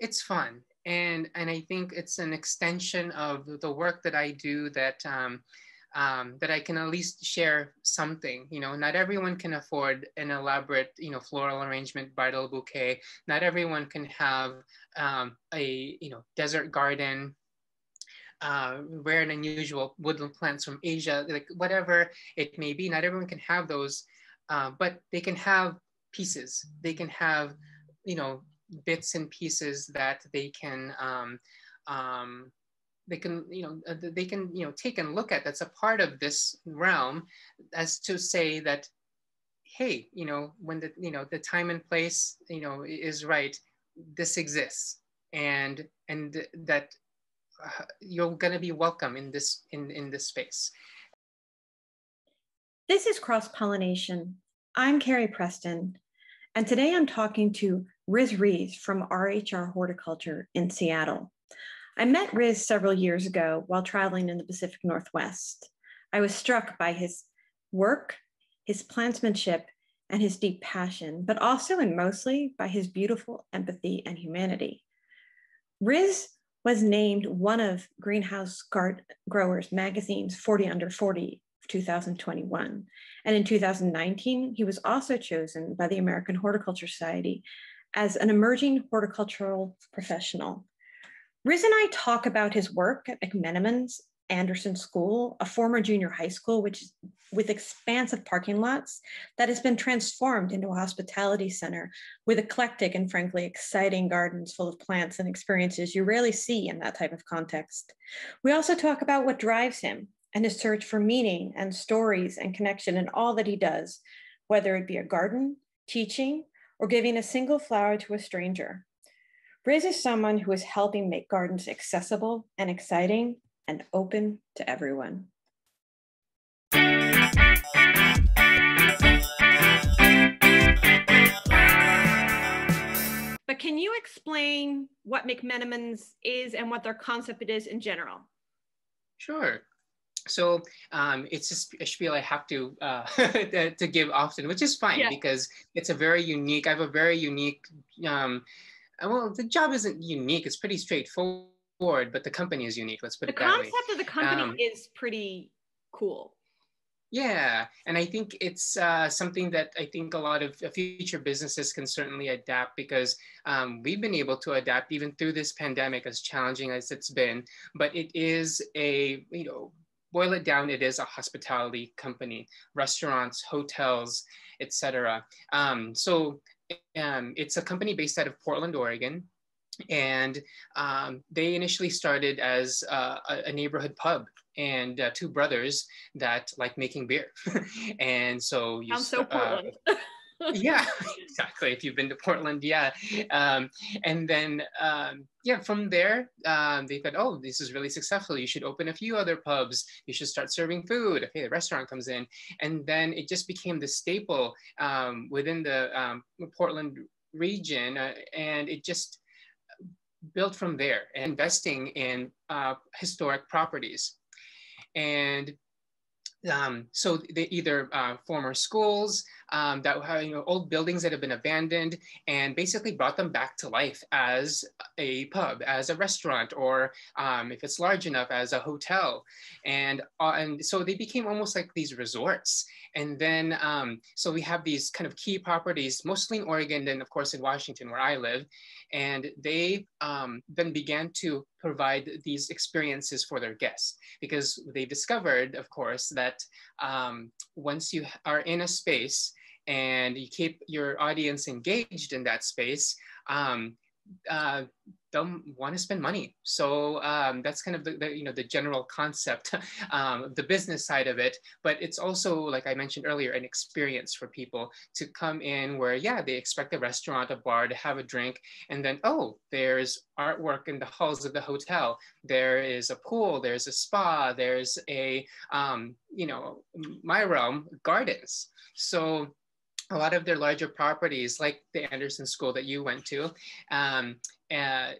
it's fun and and i think it's an extension of the work that i do that um, um, that I can at least share something. You know, not everyone can afford an elaborate, you know, floral arrangement, bridal bouquet. Not everyone can have um, a, you know, desert garden, uh, rare and unusual woodland plants from Asia, like whatever it may be. Not everyone can have those, uh, but they can have pieces. They can have, you know, bits and pieces that they can um, um, they can you know uh, they can you know take and look at that's a part of this realm as to say that hey you know when the you know the time and place you know is right this exists. And and that uh, you're going to be welcome in this in in this space. This is cross pollination i'm carrie preston and today i'm talking to riz Reyes from rhr horticulture in seattle I met Riz several years ago while traveling in the Pacific Northwest. I was struck by his work, his plantsmanship, and his deep passion, but also and mostly by his beautiful empathy and humanity. Riz was named one of Greenhouse Growers magazine's 40 under 40 2021. And in 2019, he was also chosen by the American Horticulture Society as an emerging horticultural professional Riz and I talk about his work at McMenamins Anderson School, a former junior high school, which with expansive parking lots that has been transformed into a hospitality center with eclectic and frankly exciting gardens full of plants and experiences you rarely see in that type of context. We also talk about what drives him and his search for meaning and stories and connection in all that he does, whether it be a garden, teaching, or giving a single flower to a stranger. Riz is someone who is helping make gardens accessible and exciting and open to everyone. But can you explain what McMenamins is and what their concept it is in general? Sure. So um, it's just a spiel I have to uh, to give often, which is fine yeah. because it's a very unique. I have a very unique um, well, the job isn't unique. It's pretty straightforward, but the company is unique. Let's put the it that way. The concept of the company um, is pretty cool. Yeah, and I think it's uh, something that I think a lot of uh, future businesses can certainly adapt because um, we've been able to adapt even through this pandemic, as challenging as it's been. But it is a you know boil it down, it is a hospitality company, restaurants, hotels, etc. Um, so um, it's a company based out of Portland, Oregon. And um, they initially started as uh, a, neighborhood pub and uh, two brothers that like making beer. and so you Sounds so Portland. Uh, yeah, exactly. If you've been to Portland, yeah. Um, and then, um, yeah, from there, um, they thought, oh, this is really successful. You should open a few other pubs. You should start serving food. Okay, the restaurant comes in. And then it just became the staple um, within the um, Portland region. Uh, and it just built from there, investing in uh, historic properties. And um, so they either uh, former schools um, that have you know old buildings that have been abandoned and basically brought them back to life as a pub, as a restaurant, or um, if it's large enough, as a hotel, and uh, and so they became almost like these resorts. And then um, so we have these kind of key properties, mostly in Oregon, and of course in Washington, where I live, and they um, then began to provide these experiences for their guests because they discovered, of course, that um, once you are in a space and you keep your audience engaged in that space, um, uh, don't want to spend money. So um, that's kind of the, the, you know the general concept, um, the business side of it. But it's also like I mentioned earlier, an experience for people to come in where yeah they expect a restaurant, a bar to have a drink, and then oh there's artwork in the halls of the hotel. There is a pool. There's a spa. There's a um, you know my realm gardens. So a lot of their larger properties, like the Anderson School that you went to, um, uh,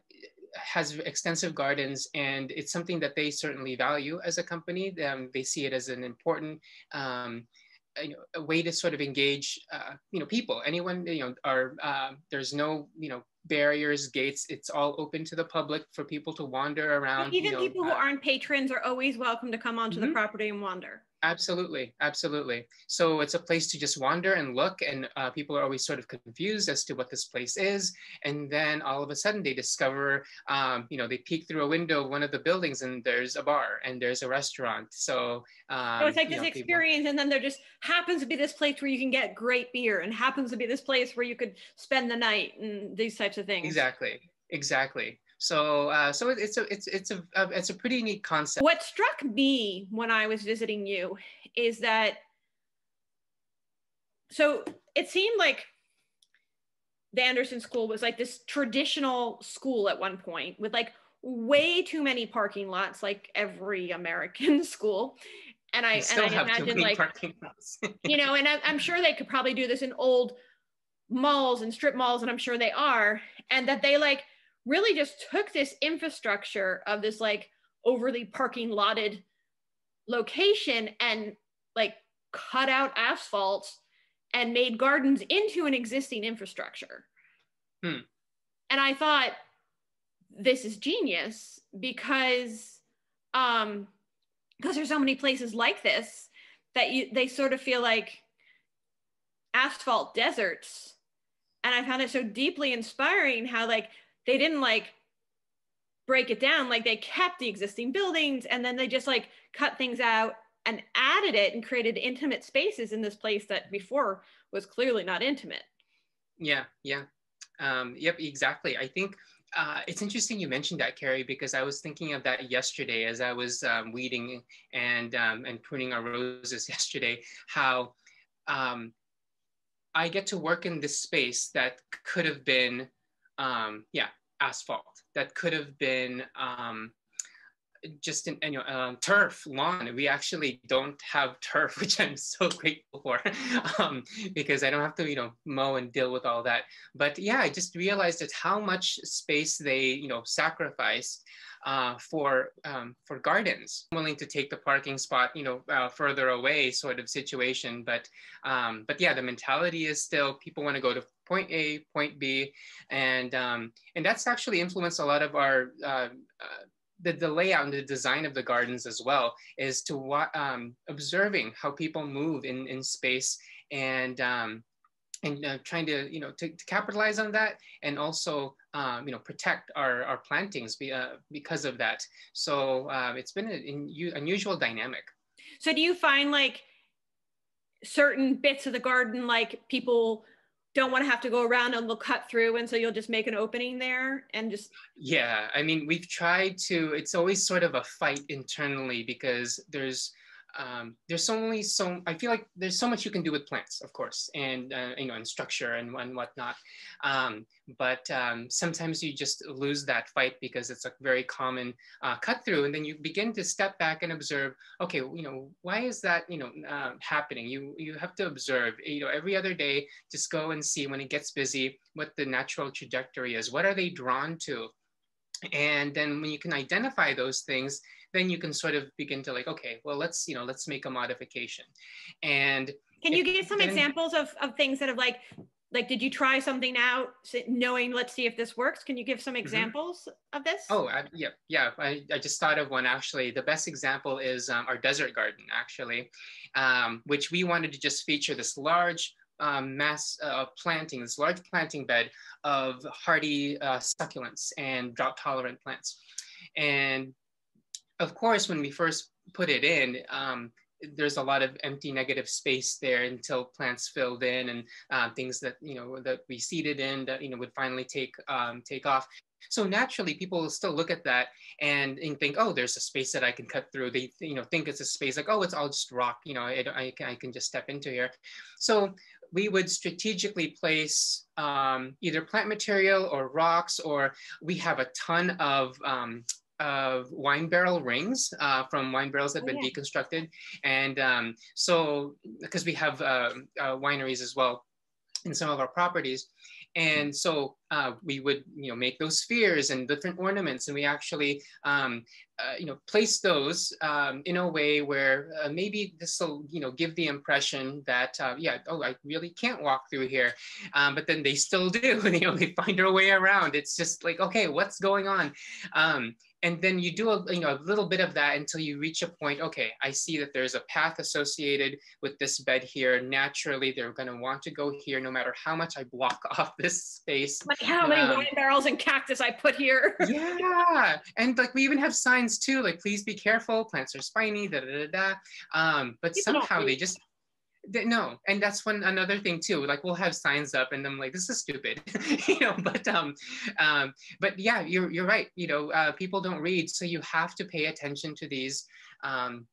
has extensive gardens, and it's something that they certainly value as a company. Um, they see it as an important um, you know, a way to sort of engage, uh, you know, people. Anyone, you know, are uh, there's no, you know, barriers, gates. It's all open to the public for people to wander around. But even you know, people who uh, aren't patrons are always welcome to come onto mm-hmm. the property and wander. Absolutely, absolutely. So it's a place to just wander and look, and uh, people are always sort of confused as to what this place is. And then all of a sudden, they discover, um, you know, they peek through a window of one of the buildings, and there's a bar and there's a restaurant. So, um, so it's like this know, experience, people... and then there just happens to be this place where you can get great beer, and happens to be this place where you could spend the night, and these types of things. Exactly, exactly. So, uh, so it's a it's it's a it's a pretty neat concept. What struck me when I was visiting you is that so it seemed like the Anderson School was like this traditional school at one point with like way too many parking lots, like every American school. And I and I imagine like you know, and I, I'm sure they could probably do this in old malls and strip malls, and I'm sure they are, and that they like really just took this infrastructure of this like overly parking lotted location and like cut out asphalt and made gardens into an existing infrastructure. Hmm. And I thought this is genius because um because there's so many places like this that you they sort of feel like asphalt deserts and i found it so deeply inspiring how like they didn't like break it down. Like they kept the existing buildings and then they just like cut things out and added it and created intimate spaces in this place that before was clearly not intimate. Yeah yeah. Um, yep exactly. I think uh, it's interesting you mentioned that, Carrie, because I was thinking of that yesterday as I was um, weeding and um, and pruning our roses yesterday. How um, I get to work in this space that could have been um, yeah, asphalt. That could have been um, just an you know um, turf lawn. We actually don't have turf, which I'm so grateful for, um, because I don't have to you know mow and deal with all that. But yeah, I just realized that how much space they you know sacrifice uh, for um, for gardens. I'm willing to take the parking spot, you know, uh, further away, sort of situation. But um, but yeah, the mentality is still people want to go to point A, point B, and um, and that's actually influenced a lot of our. Uh, uh, the, the layout and the design of the gardens as well is to um, observing how people move in, in space and um, and uh, trying to you know to, to, capitalize on that and also um, you know protect our, our plantings be, uh, because of that so uh, it's been an unusual dynamic so do you find like certain bits of the garden like people don't want to have to go around and they'll cut through and so you'll just make an opening there and just yeah i mean we've tried to it's always sort of a fight internally because there's um, there's only so I feel like there's so much you can do with plants, of course, and uh, you know, and structure and, and whatnot. Um, but um, sometimes you just lose that fight because it's a very common uh, cut through, and then you begin to step back and observe. Okay, you know, why is that you know uh, happening? You you have to observe. You know, every other day, just go and see when it gets busy what the natural trajectory is. What are they drawn to? And then when you can identify those things, then you can sort of begin to like, okay, well, let's, you know, let's make a modification. And can you give some then, examples of, of things that have like, like, did you try something out knowing, let's see if this works? Can you give some mm-hmm. examples mm-hmm. of this? Oh, I, yeah, yeah. I, I just thought of one actually. The best example is um, our desert garden, actually, um, which we wanted to just feature this large um, mass uh, planting, this large planting bed of hardy uh, succulents and drought tolerant plants. And of course, when we first put it in, um, there's a lot of empty negative space there until plants filled in and uh, things that you know that we seeded in that you know would finally take um, take off. So naturally, people still look at that and, and, think, oh, there's a space that I can cut through. They you know think it's a space like, oh, it's all just rock. You know, I, I, I can just step into here. So we would strategically place um, either plant material or rocks, or we have a ton of um, of wine barrel rings uh, from wine barrels that have been oh, yeah. deconstructed. And um, so, because we have uh, uh, wineries as well in some of our properties, And so uh, we would, you know, make those spheres and different ornaments, and we actually, um, uh, you know, place those um, in a way where uh, maybe this will, you know, give the impression that, uh, yeah, oh, I really can't walk through here, um, but then they still do, you know, they find their way around. It's just like, okay, what's going on? And then you do a, you know, a little bit of that until you reach a point, okay, I see that there's a path associated with this bed here. Naturally, they're gonna want to go here no matter how much I block off this space. Like how many um, wine barrels and cactus I put here. yeah, and like we even have signs too, like please be careful, plants are spiny, da da da da. Um, but People somehow they just no and that's one another thing too like we'll have signs up and i'm like this is stupid you know but um um but yeah you're you're right you know uh, people don't read so you have to pay attention to these um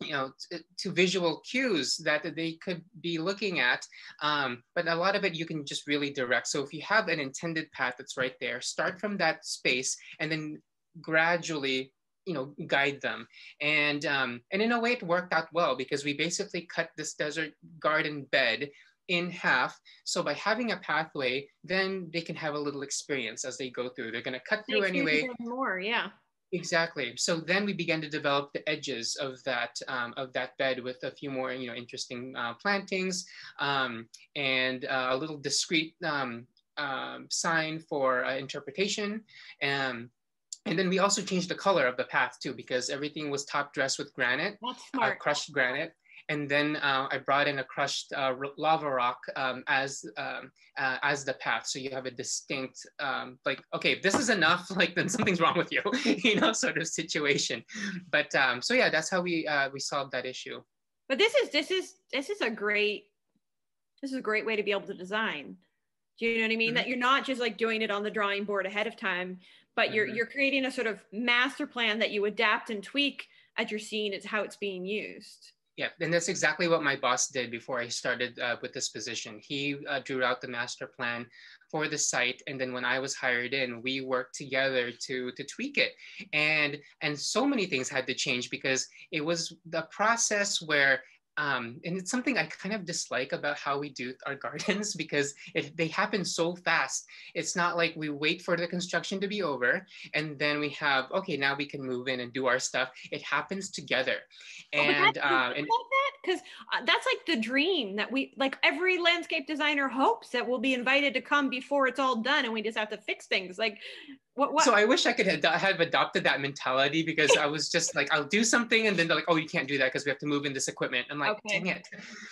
you know to, to visual cues that they could be looking at um, but a lot of it you can just really direct. So if you have an intended path that's right there start from that space and then gradually you know guide them. And um, and in a way it worked out well because we basically cut this desert garden bed in half. So by having a pathway then they can have a little experience as they go through. They're going to cut through anyway. more yeah. Exactly. So then we began to develop the edges of that um, of that bed with a few more you know interesting uh, plantings um, and uh, a little discrete um, um sign for uh, interpretation. And and then we also changed the color of the path too, because everything was top dressed with granite, uh, crushed granite. And then uh, I brought in a crushed uh, lava rock um, as um, uh, as the path, so you have a distinct um, like okay, if this is enough, like then something's wrong with you, you know, sort of situation. But um, so yeah, that's how we uh, we solved that issue. But this is this is this is a great this is a great way to be able to design. Do you know what I mean? Mm-hmm. That you're not just like doing it on the drawing board ahead of time, but you're mm-hmm. you're creating a sort of master plan that you adapt and tweak as you're seeing it's how it's being used. Yeah and that's exactly what my boss did before i started uh, with this position. He uh, drew out the master plan for the site and then when i was hired in we worked together to to tweak it. And and so many things had to change because it was the process where um, and it's something I kind of dislike about how we do our gardens because it, they happen so fast. It's not like we wait for the construction to be over and then we have, okay, now we can move in and do our stuff. It happens together. Oh, and, oh, um, and because uh, that's like the dream that we like every landscape designer hopes that we'll be invited to come before it's all done and we just have to fix things like what, what? So I wish I could have, have adopted that mentality because I was just like, I'll do something, and then they're like, "Oh, you can't do that because we have to move in this equipment." I'm like, okay. "Dang it,"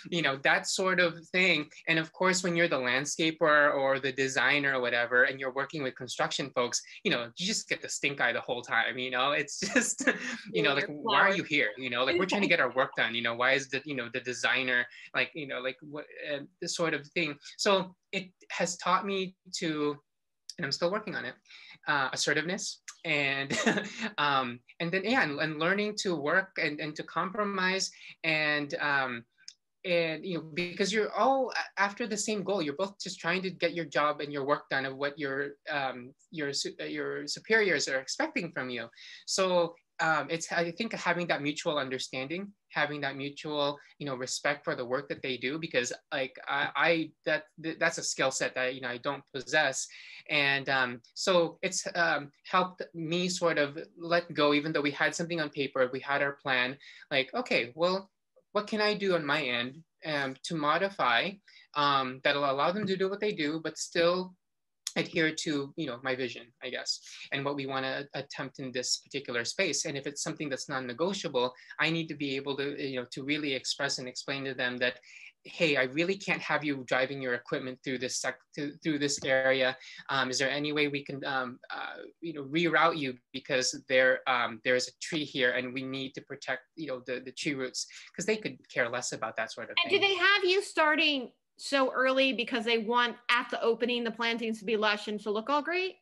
you know, that sort of thing. And of course, when you're the landscaper or the designer or whatever, and you're working with construction folks, you know, you just get the stink eye the whole time. You know, it's just, you know, like, why are you here? You know, like we're trying to get our work done. You know, why is the, you know, the designer like, you know, like what uh, this sort of thing. So it has taught me to, and I'm still working on it uh, assertiveness and um, and then yeah and, and, learning to work and, and to compromise and um, and you know because you're all after the same goal. You're both just trying to get your job and your work done of what your um, your your superiors are expecting from you. So um, it's I think having that mutual understanding, having that mutual you know respect for the work that they do, because like I, I that that's a skill set that you know I don't possess, and um, so it's um, helped me sort of let go, even though we had something on paper, we had our plan. Like okay, well, what can I do on my end um, to modify um, that'll allow them to do what they do, but still adhere to you know my vision i guess and what we want to attempt in this particular space and if it's something that's non-negotiable i need to be able to you know to really express and explain to them that hey i really can't have you driving your equipment through this sec- through this area um, is there any way we can um, uh, you know reroute you because there um, there's a tree here and we need to protect you know the, the tree roots because they could care less about that sort of thing. and thing. do they have you starting so early because they want at the opening the plantings to be lush and to look all great?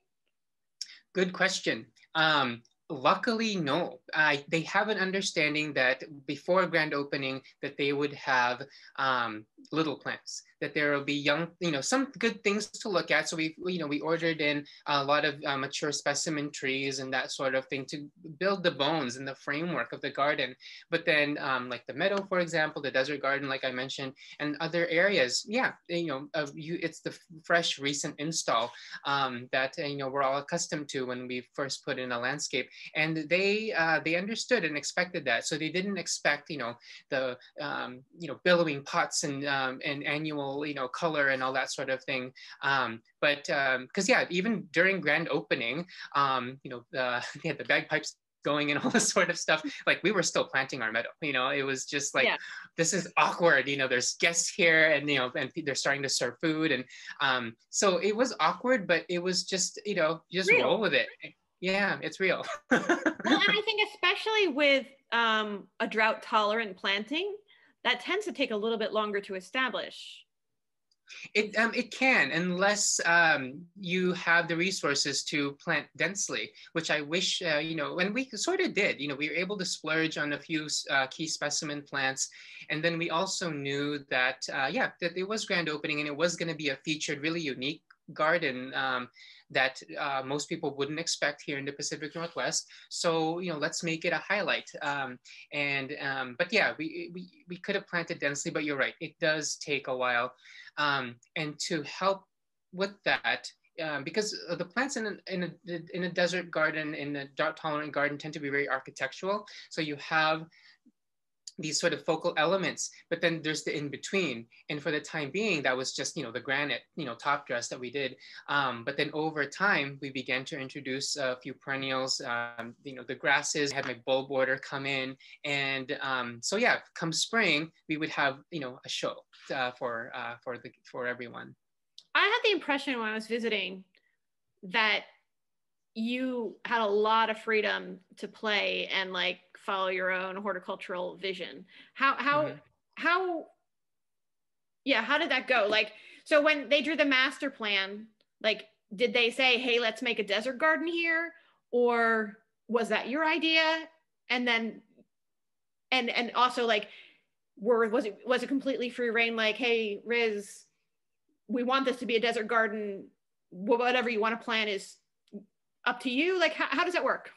Good question. Um, luckily no uh, they have an understanding that before grand opening that they would have um, little plants that there will be young you know some good things to look at. So we you know we ordered in a lot of uh, mature specimen trees and that sort of thing to build the bones and the framework of the garden. But then um, like the meadow for example the desert garden like i mentioned and other areas yeah you know uh, you, it's the fresh recent install um, that you know we're all accustomed to when we first put in a landscape. And they uh, they understood and expected that. So they didn't expect you know the um, you know billowing pots and um, and annual you know color and all that sort of thing. Um, but because um, yeah, even during grand opening, um, you know the, they had the bagpipes going and all this sort of stuff like we were still planting our meadow you know it was just like yeah. this is awkward you know there's guests here and you know and they're starting to serve food and um so it was awkward but it was just you know just Real. roll with it yeah, it's real. well, and I think especially with um, a drought tolerant planting, that tends to take a little bit longer to establish. It, um, it can, unless um, you have the resources to plant densely, which I wish, uh, you know, and we sort of did, you know, we were able to splurge on a few uh, key specimen plants. And then we also knew that, uh, yeah, that it was grand opening and it was going to be a featured, really unique garden um, that uh, most people wouldn't expect here in the Pacific Northwest. So, you know, let's make it a highlight. Um, and, um, but yeah, we, we, we could have planted densely, but you're right, it does take a while. Um, and to help with that, um, because the plants in a, in, a, in a desert garden, in a drought tolerant garden tend to be very architectural. So you have these sort of focal elements, but then there's the in between. And for the time being, that was just, you know, the granite, you know, top dress that we did. Um, but then over time, we began to introduce a few perennials, um, you know, the grasses, I had my bulb order come in. And um, so, yeah, come spring, we would have, you know, a show uh, for, uh, for, the, for everyone. I had the impression when I was visiting that you had a lot of freedom to play and like follow your own horticultural vision. How how mm-hmm. how yeah, how did that go? Like so when they drew the master plan, like did they say, "Hey, let's make a desert garden here?" or was that your idea? And then and and also like were was it was it completely free reign like, "Hey, Riz, we want this to be a desert garden. Whatever you want to plan is up to you." Like how, how does that work?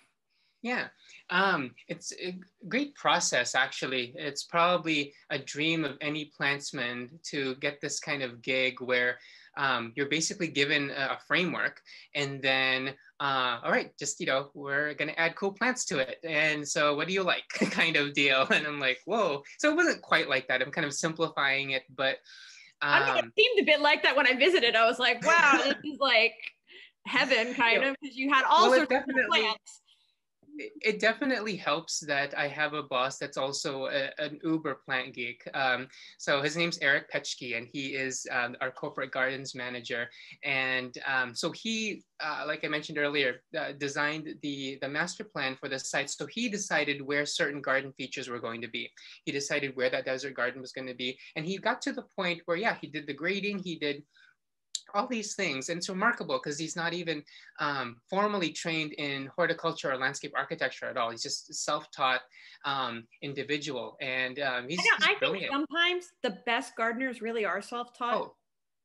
Yeah, um, it's a great process, actually. It's probably a dream of any plantsman to get this kind of gig where um, you're basically given a, framework and then, uh, all right, just, you know, we're going to add cool plants to it. And so what do you like kind of deal? And I'm like, whoa. So it wasn't quite like that. I'm kind of simplifying it, but. Um, I mean, it um, seemed a bit like that when I visited. I was like, wow, this is like heaven kind of because you had all well, sorts of plants it definitely helps that I have a boss that's also a, an Uber plant geek. Um, so his name's Erich Petschke, and he is um, our corporate gardens manager. And um, so he, uh, like I mentioned earlier, uh, designed the the master plan for the site. So he decided where certain garden features were going to be. He decided where that desert garden was going to be, and he got to the point where, yeah, he did the grading, he did all these things. And it's remarkable because he's not even um, formally trained in horticulture or landscape architecture at all. He's just a self-taught um, individual. And um, he's, I, know, he's I think sometimes the best gardeners really are self-taught. Oh,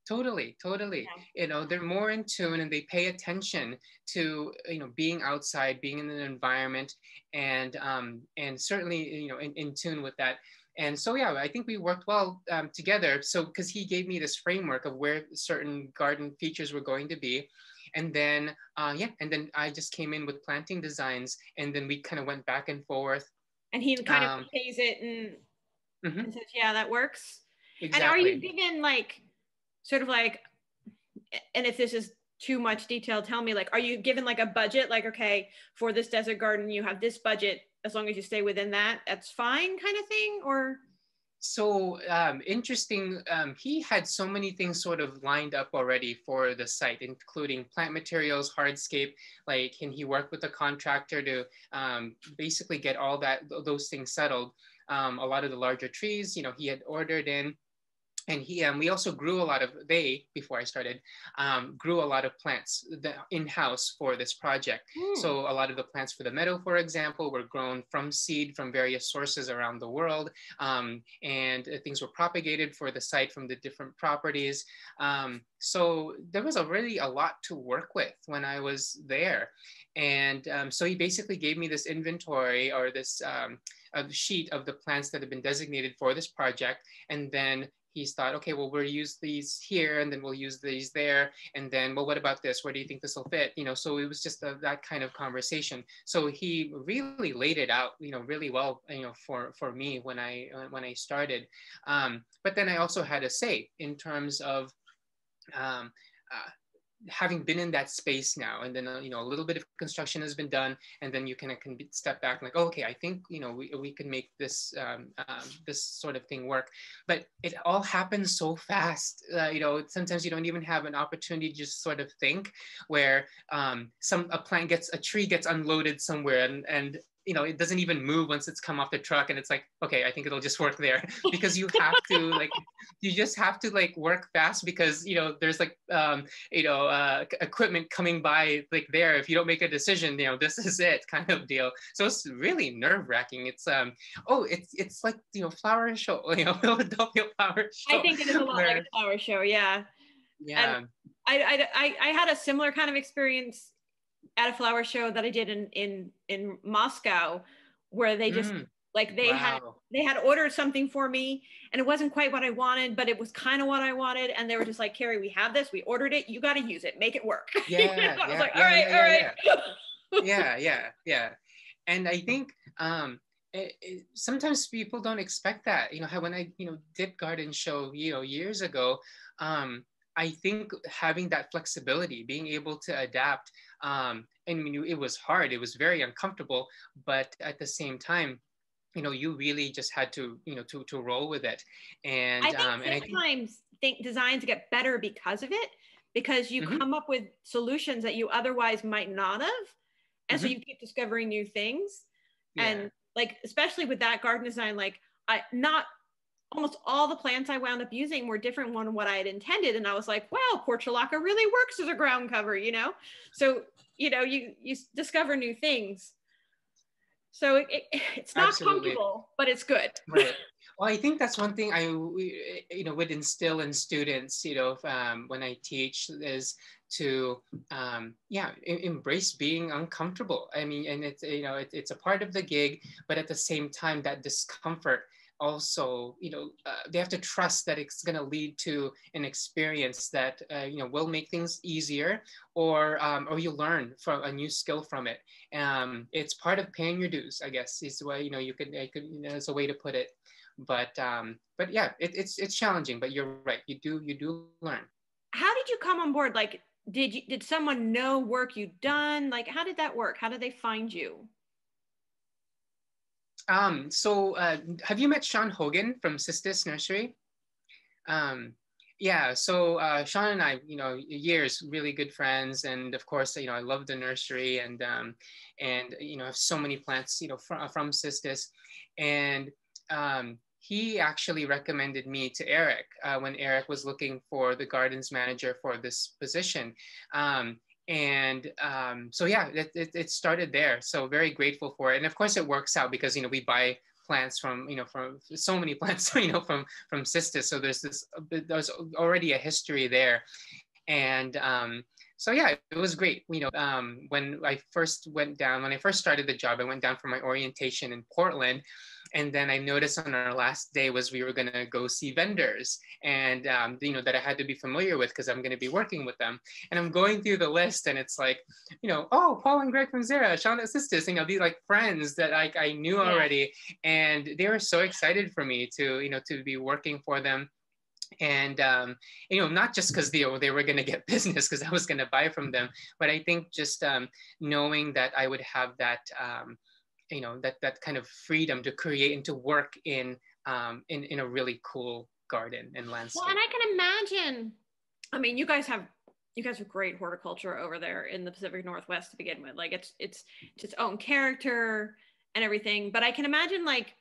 totally totally yeah. you know they're more in tune and they pay attention to you know being outside being in an environment and um and certainly you know in, in tune with that and so, yeah, I think we worked well um, together. So, because he gave me this framework of where certain garden features were going to be. And then, uh, yeah, and then I just came in with planting designs and then we kind of went back and forth. And he kind um, of pays it and, mm-hmm. and says, yeah, that works. Exactly. And are you given like, sort of like, and if this is too much detail, tell me, like, are you given like a budget? Like, okay, for this desert garden, you have this budget as long as you stay within that, that's fine kind of thing? Or? So um, interesting, um, he had so many things sort of lined up already for the site, including plant materials, hardscape, like, can he work with a contractor to um, basically get all that, those things settled. Um, a lot of the larger trees, you know, he had ordered in and he um, we also grew a lot of they before i started um, grew a lot of plants in-house for this project. Mm. so a lot of the plants for the meadow for example were grown from seed from various sources around the world um, and uh, things were propagated for the site from the different properties. Um, so there was already a lot to work with when i was there. And um, so he basically gave me this inventory or this um, a sheet of the plants that have been designated for this project and then he's thought, okay, well, we'll use these here and then we'll use these there. And then, well, what about this? Where do you think this will fit? You know, so it was just a, that kind of conversation. So he really laid it out, you know, really well, you know, for, for me when I, when I started. Um, but then I also had a say in terms of, um, uh, having been in that space now and then uh, you know a little bit of construction has been done and then you of can step back like oh, okay i think you know we, we can make this um, um, this sort of thing work. But it all happens so fast uh, you know sometimes you don't even have an opportunity to just sort of think where um, some a plant gets a tree gets unloaded somewhere and and you know, it doesn't even move once it's come off the truck and it's like, okay, I think it'll just work there because you have to like, you just have to like work fast because, you know, there's like, um, you know, uh, equipment coming by like there. If you don't make a decision, you know, this is it kind of deal. So it's really nerve wracking. It's, um, oh, it's, it's like, you know, flower show, you know, Philadelphia flower show. I think it is a lot where, like a flower show. Yeah. Yeah. I, I, I had a similar kind of experience at a flower show that I did in in in Moscow, where they just mm. like they wow. had they had ordered something for me, and it wasn't quite what I wanted, but it was kind of what I wanted, and they were just like, "Carrie, we have this, we ordered it, you got to use it, make it work." Yeah, I yeah, was like, yeah, "All right, yeah, all right." yeah, yeah, yeah, and I think um, it, it, sometimes people don't expect that. You know, when I you know did garden show you know years ago. Um, I think having that flexibility, being able to adapt, um, I mean, it was hard, it was very uncomfortable, but at the same time, you know, you really just had to, you know, to, to roll with it. And, I think um, and sometimes I think, think designs get better because of it, because you mm-hmm. come up with solutions that you otherwise might not have. And mm-hmm. so you keep discovering new things. Yeah. And like, especially with that garden design, like I, not almost all the plants I wound up using were different than what I had intended. And I was like, wow, portulaca really works as a ground cover, you know? So, you know, you, you discover new things. So it, it, it's not Absolutely. comfortable, but it's good. Right. Well, I think that's one thing I, you know, would instill in students, you know, um, when I teach is to, um, yeah, embrace being uncomfortable. I mean, and it's, you know, it, it's a part of the gig, but at the same time, that discomfort also, you know, uh, they have to trust that it's going to lead to an experience that, uh, you know, will make things easier or, um, or you learn from a new skill from it. Um, it's part of paying your dues, I guess, is the way, you know, you could, could you know, it's a way to put it. But, um, but yeah, it, it's, it's challenging, but you're right. You do, you do learn. How did you come on board? Like, did you, did someone know work you'd done? Like, how did that work? How did they find you? Um, so uh, have you met Sean Hogan from Cistus Nursery? Um, yeah, so uh, Sean and I, you know, years really good friends, and of course, you know, I love the nursery, and um, and you know, have so many plants, you know, from from Cistus, and um, he actually recommended me to Erich uh, when Erich was looking for the gardens manager for this position. Um, and um, so yeah it, it, it, started there. So very grateful for it. And of course it works out because you know we buy plants from you know from so many plants you know from from Cistus so there's this there's already a history there. And um, so yeah it was great. You know um, when i first went down when i first started the job i went down for my orientation in portland and then I noticed on our last day was we were going to go see vendors and, um, you know, that I had to be familiar with because I'm going to be working with them. And I'm going through the list and it's like, you know, oh, Paul and Greg from Xera, Shauna Sisters, you know, these like friends that like I knew yeah. already. And they were so excited for me to, you know, to be working for them and um, you know not just because they, they were going to get business because i was going to buy from them but i think just um, knowing that i would have that um, you know that that kind of freedom to create and to work in um, in in a really cool garden and landscape. Well, and I can imagine. I mean, you guys have you guys have great horticulture over there in the Pacific Northwest to begin with. Like it's it's, it's its own character and everything. But I can imagine like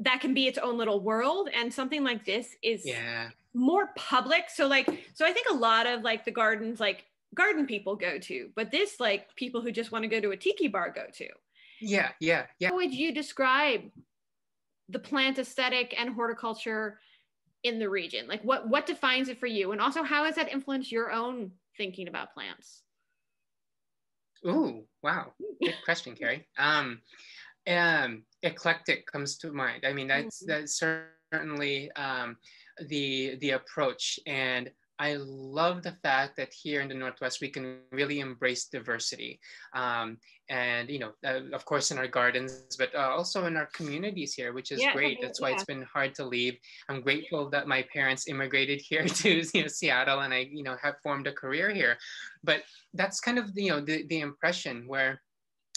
that can be its own little world and something like this is yeah more public so like so i think a lot of like the gardens like garden people go to but this like people who just want to go to a tiki bar go to yeah yeah yeah how would you describe the plant aesthetic and horticulture in the region like what what defines it for you and also how has that influenced your own thinking about plants Ooh, wow. Good question, Carrie. Um, um, eclectic comes to mind. I mean, that's mm-hmm. that's certainly um, the the approach, and I love the fact that here in the Northwest we can really embrace diversity, um, and you know, uh, of course, in our gardens, but uh, also in our communities here, which is yeah, great. That's why yeah. it's been hard to leave. I'm grateful that my parents immigrated here to you know Seattle, and I you know have formed a career here. But that's kind of you know the the impression where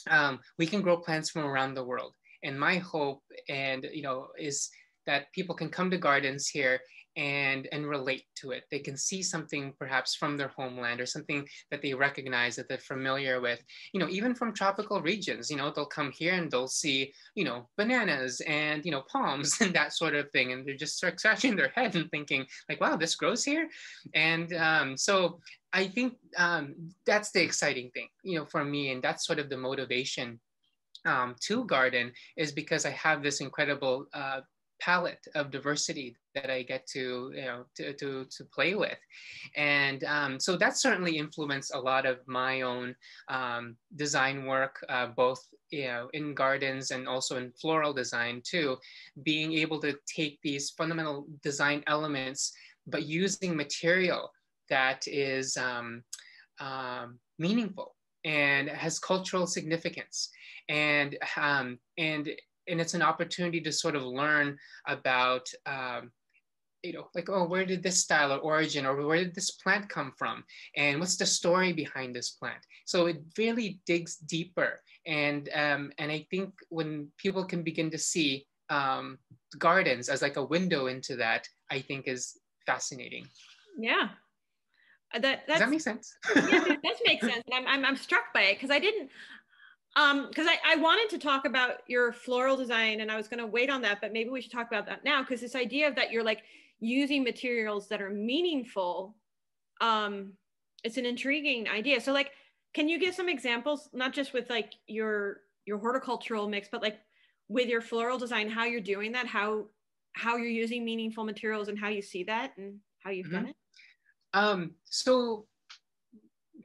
um, we can grow plants from around the world. And my hope and you know is that people can come to gardens here and and relate to it. They can see something perhaps from their homeland or something that they recognize that they're familiar with. You know, even from tropical regions. You know, they'll come here and they'll see you know bananas and you know palms and that sort of thing, and they're just scratching their head and thinking like, wow, this grows here. And um, so I think um, that's the exciting thing, you know, for me, and that's sort of the motivation um, to garden is because I have this incredible uh, palette of diversity that I get to you know to to, to play with, and um, so that certainly influenced a lot of my own um, design work, uh, both you know in gardens and also in floral design too. Being able to take these fundamental design elements, but using material that is um, um meaningful and has cultural significance and um, and and it's an opportunity to sort of learn about um, you know like oh where did this style or origin or where did this plant come from? And what's the story behind this plant? So it really digs deeper. And um, and i think when people can begin to see um, gardens as like a window into that i think is fascinating. Yeah. Uh, that does that make sense? Yeah that does make sense. And i'm, I'm, I'm struck by it because i didn't um because I, I wanted to talk about your floral design and i was going to wait on that but maybe we should talk about that now because this idea of that you're like using materials that are meaningful um it's an intriguing idea so like can you give some examples not just with like your your horticultural mix but like with your floral design how you're doing that how how you're using meaningful materials and how you see that and how you've mm-hmm. done it um so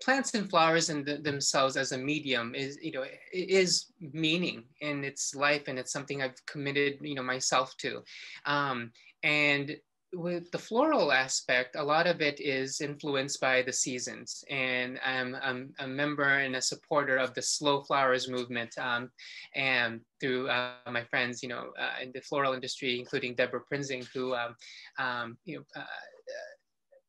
plants and flowers in the, themselves as a medium is you know is meaning in its life and it's something i've committed you know myself to um, and with the floral aspect, a lot of it is influenced by the seasons. And I'm, I'm a member and a supporter of the slow flowers movement. Um, and through uh, my friends, you know, uh, in the floral industry, including Debra Prinzing, who, um, um, you know, uh,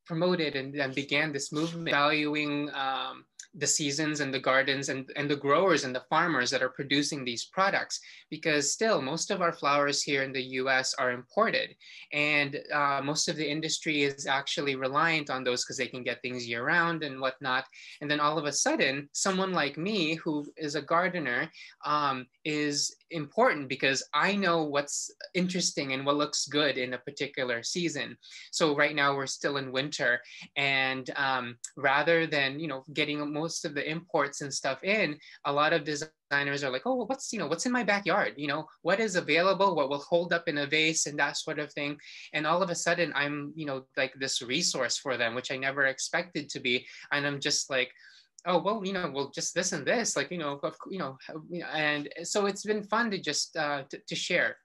promoted and, and began this movement valuing um, the seasons and the gardens and, and the growers and the farmers that are producing these products. Because still most of our flowers here in the us are imported. And uh, most of the industry is actually reliant on those because they can get things year round and whatnot. And then all of a sudden someone like me who is a gardener um, is important because I know what's interesting and what looks good in a particular season. So right now we're still in winter, and um, rather than you know getting most of the imports and stuff in, a lot of designers are like, oh, well, what's you know what's in my backyard? You know what is available, what will hold up in a vase, and that sort of thing. And all of a sudden, I'm you know like this resource for them, which I never expected to be, and I'm just like oh well you know well just this and this like you know you know and so it's been fun to just uh, to, to share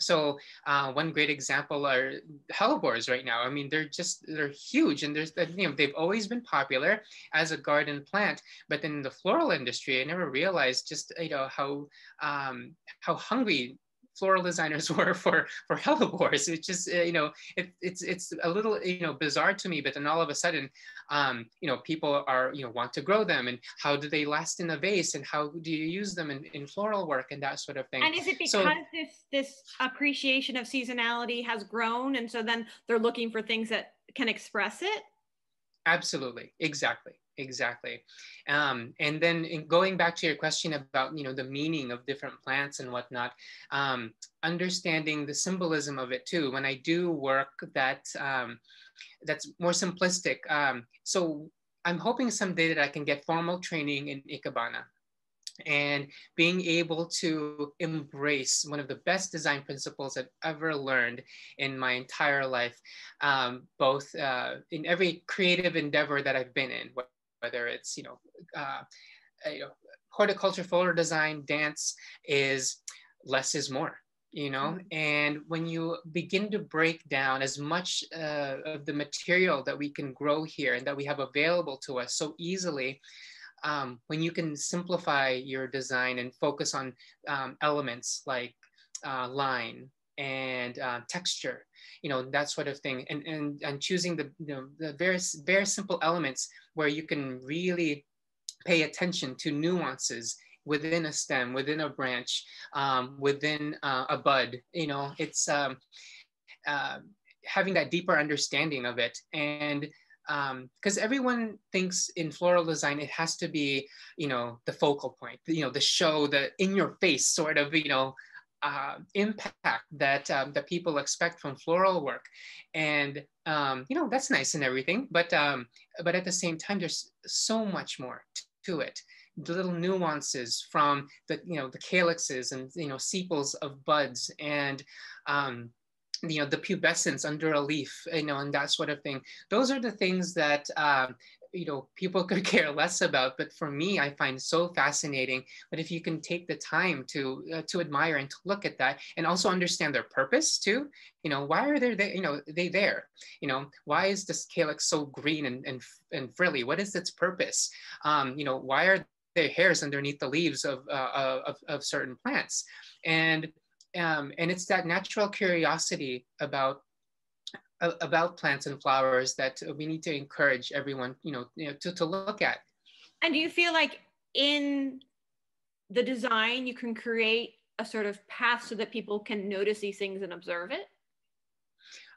so uh, one great example are hellebores right now. I mean, they're just they're huge, and there's you know they've always been popular as a garden plant. But in the floral industry, I never realized just you know how um, how hungry floral designers were for for hellebores. It's just uh, you know it, it's it's a little you know bizarre to me. But then all of a sudden, um, you know, people are you know want to grow them, and how do they last in a vase, and how do you use them in, in floral work and that sort of thing. And is it because so, this this appreciation of seasonality has grown, and so then they're looking for things that can express it? Absolutely, exactly exactly. Um, and then going back to your question about you know the meaning of different plants and whatnot um, understanding the symbolism of it too. When i do work that um, that's more simplistic um, so i'm hoping someday that i can get formal training in ikebana. And being able to embrace one of the best design principles I've ever learned in my entire life, um, both uh, in every creative endeavor that I've been in, whether it's you know, uh, you know horticulture, photo design, dance, is less is more. You know, mm-hmm. and when you begin to break down as much uh, of the material that we can grow here and that we have available to us so easily, um, when you can simplify your design and focus on um, elements like uh, line and uh, texture, you know, that sort of thing, and, and, and choosing the, you know, the very, very simple elements where you can really pay attention to nuances within a stem, within a branch, um, within uh, a bud. You know, it's um, uh, having that deeper understanding of it. And because um, everyone thinks in floral design it has to be, you know, the focal point, you know, the show, the in your face sort of, you know, uh, impact that um, that people expect from floral work, and um, you know that's nice and everything, but um, but at the same time, there's so much more to it. The little nuances from the you know the calyxes and you know sepals of buds and um, you know the pubescence under a leaf you know and that sort of thing those are the things that um, you know people could care less about but for me i find so fascinating. But if you can take the time to uh, to admire and to look at that and also understand their purpose too you know why are they there you know they there? You know why is this calyx so green and and, and frilly? What is its purpose? Um, you know why are there hairs underneath the leaves of, uh, of, of certain plants? And um, and it's that natural curiosity about about plants and flowers that we need to encourage everyone, you know, you know to, to look at. And do you feel like in the design you can create a sort of path so that people can notice these things and observe it?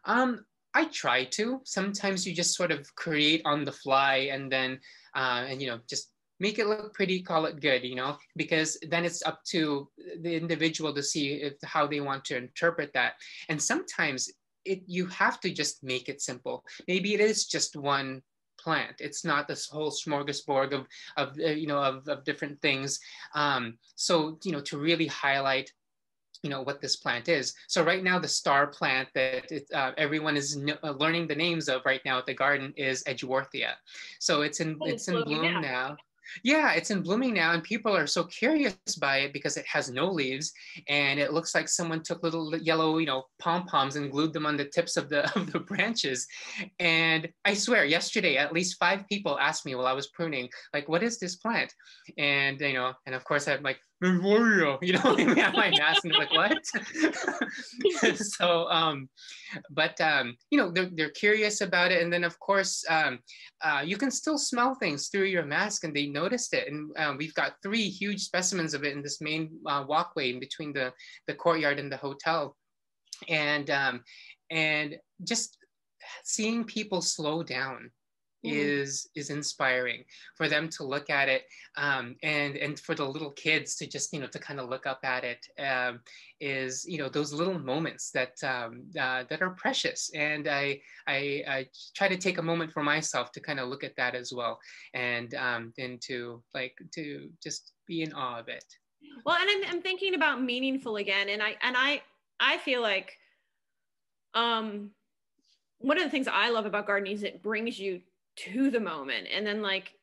Um, I try to. Sometimes you just sort of create on the fly and then, uh, and you know, just make it look pretty, call it good, you know, because then it's up to the individual to see if, how they want to interpret that. And sometimes it you have to just make it simple. Maybe it is just one plant. It's not this whole smorgasbord of, of uh, you know, of, of different things. Um, so, you know, to really highlight you know what this plant is. So right now, the star plant that it, uh, everyone is uh, learning the names of right now at the garden is Edgeworthia. So it's in oh, it's in bloom now. Yeah, it's in blooming now, and people are so curious by it because it has no leaves, and it looks like someone took little yellow, you know, pom poms and glued them on the tips of the of the branches. And I swear, yesterday at least five people asked me while I was pruning, like, "What is this plant?" And you know, and of course I'm like, Wario, you know, I my mask and like, what? so, um, but, um, you know, they're, they're curious about it. And then of course, um, uh, you can still smell things through your mask and they noticed it. And um, we've got three huge specimens of it in this main uh, walkway in between the, the courtyard and the hotel. And, um, and just seeing people slow down mm-hmm. is is inspiring for them to look at it um, and and for the little kids to just you know to kind of look up at it um, is you know those little moments that um, uh, that are precious and I, I, I try to take a moment for myself to kind of look at that as well and um, and to like to just be in awe of it well and I'm, I'm thinking about meaningful again and I and I I feel like um one of the things I love about gardening is it brings you to the moment. And then like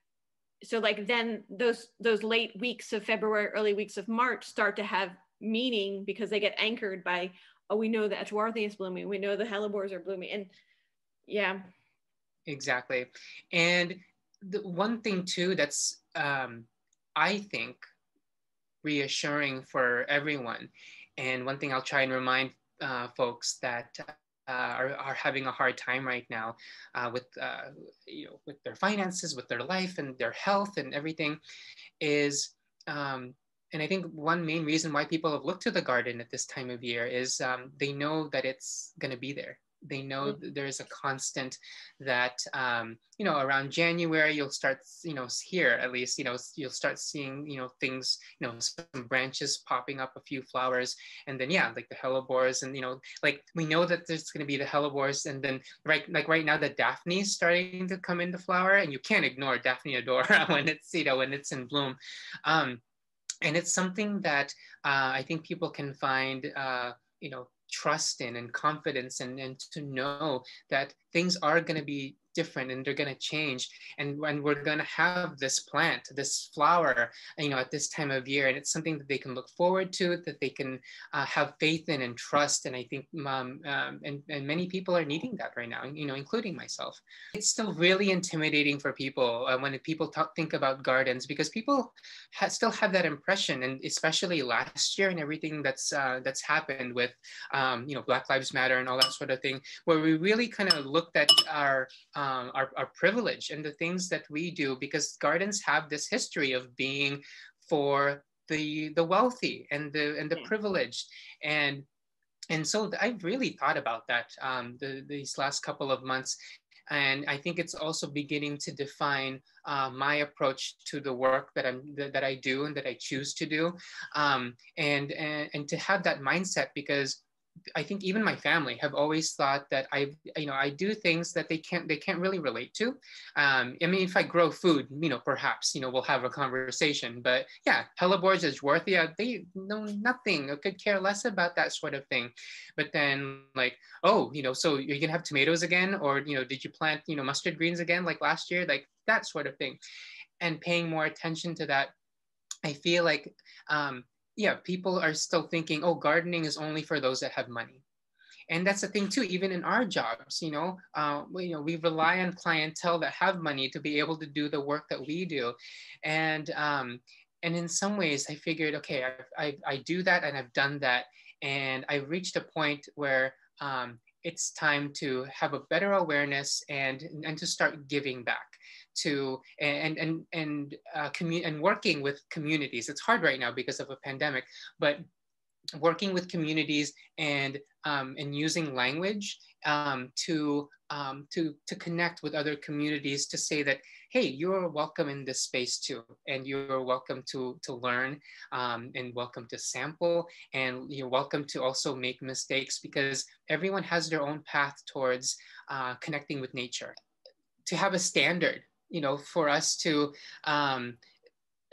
so like then those those late weeks of february early weeks of march start to have meaning because they get anchored by oh we know the edgeworthia is blooming. We know the hellebores are blooming. And yeah. Exactly. And the one thing too that's um, i think reassuring for everyone and one thing i'll try and remind uh, folks that uh, are, are having a hard time right now uh, with uh, you know with their finances, with their life and their health and everything, is um, and I think one main reason why people have looked to the garden at this time of year is um, they know that it's going to be there. They know mm-hmm. there is a constant that um, you know around January you'll start you know here at least you know you'll start seeing you know things you know some branches popping up, a few flowers, and then yeah like the hellebores and you know like we know that there's going to be the hellebores and then right like right now the daphne is starting to come into flower and you can't ignore Daphne odora when it's you know when it's in bloom. Um, and it's something that uh, I think people can find, uh, you know, trust in and confidence and, and to know that things are going to be different and they're going to change. And when we're going to have this plant this flower you know at this time of year. And it's something that they can look forward to that they can uh, have faith in and trust. And i think um, um, and, and many people are needing that right now you know including myself. It's still really intimidating for people uh, when people talk, think about gardens because people ha- still have that impression. And especially last year and everything that's uh, that's happened with um, you know black lives matter and all that sort of thing where we really kind of looked at our um, our, our privilege and the things that we do because gardens have this history of being for the the wealthy and the and the privileged. And and so I've really thought about that um, the, these last couple of months. And I think it's also beginning to define uh, my approach to the work that I'm that, that, I do and that I choose to do, um, and, and and to have that mindset because I think even my family have always thought that I, you know, I do things that they can't, they can't really relate to. Um, I mean, if I grow food, you know, perhaps, you know, we'll have a conversation. But yeah, hellebores is worth yeah, they know nothing, or could care less about that sort of thing. But then, like, oh, you know, so you're gonna have tomatoes again, or you know, did you plant, you know, mustard greens again, like last year, like that sort of thing, and paying more attention to that. I feel like um, yeah, people are still thinking, oh, gardening is only for those that have money. And that's the thing too, even in our jobs, you know, uh, we, you know, we rely on clientele that have money to be able to do the work that we do. And, um, and in some ways I figured, okay, I, I, I do that and I've done that. And I reached a point where um, it's time to have a better awareness and, and to start giving back to and and and uh, and working with communities. It's hard right now because of a pandemic, but working with communities and um, and using language um, to um, to to connect with other communities to say that hey you're welcome in this space too and you're welcome to to learn um, and welcome to sample and you're welcome to also make mistakes because everyone has their own path towards uh, connecting with nature to have a standard you know, for us to, um,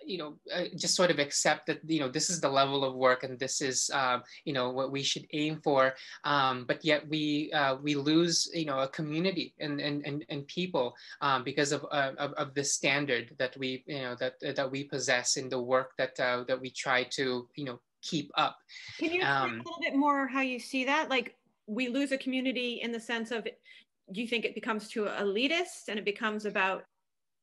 you know, uh, just sort of accept that, you know, this is the level of work and this is, uh, you know, what we should aim for. Um, but yet we uh, we lose, you know, a community and and and, and people um, because of, uh, of, of the standard that we, you know, that that we possess in the work that uh, that we try to, you know, keep up. Can you um, a little bit more how you see that? Like we lose a community in the sense of do you think it becomes too elitist and it becomes about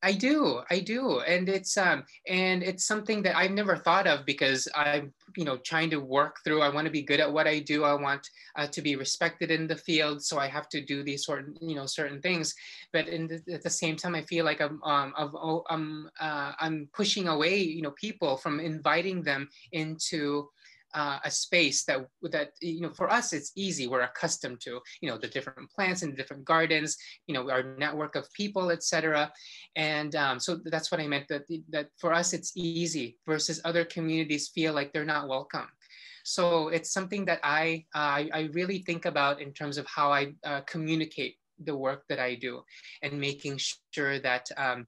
I do, I do, and it's um, and it's something that I've never thought of because I'm, you know, trying to work through. I want to be good at what I do. I want uh, to be respected in the field, so I have to do these sort, you know, certain things. But in the, at the same time, I feel like I'm, um, oh, I'm, uh, I'm pushing away, you know, people from inviting them into uh, a space that that you know for us it's easy. We're accustomed to you know the different plants and different gardens you know our network of people etc and um, so that's what i meant that that for us it's easy versus other communities feel like they're not welcome. So it's something that i uh, I really think about in terms of how i uh, communicate the work that i do and making sure that um,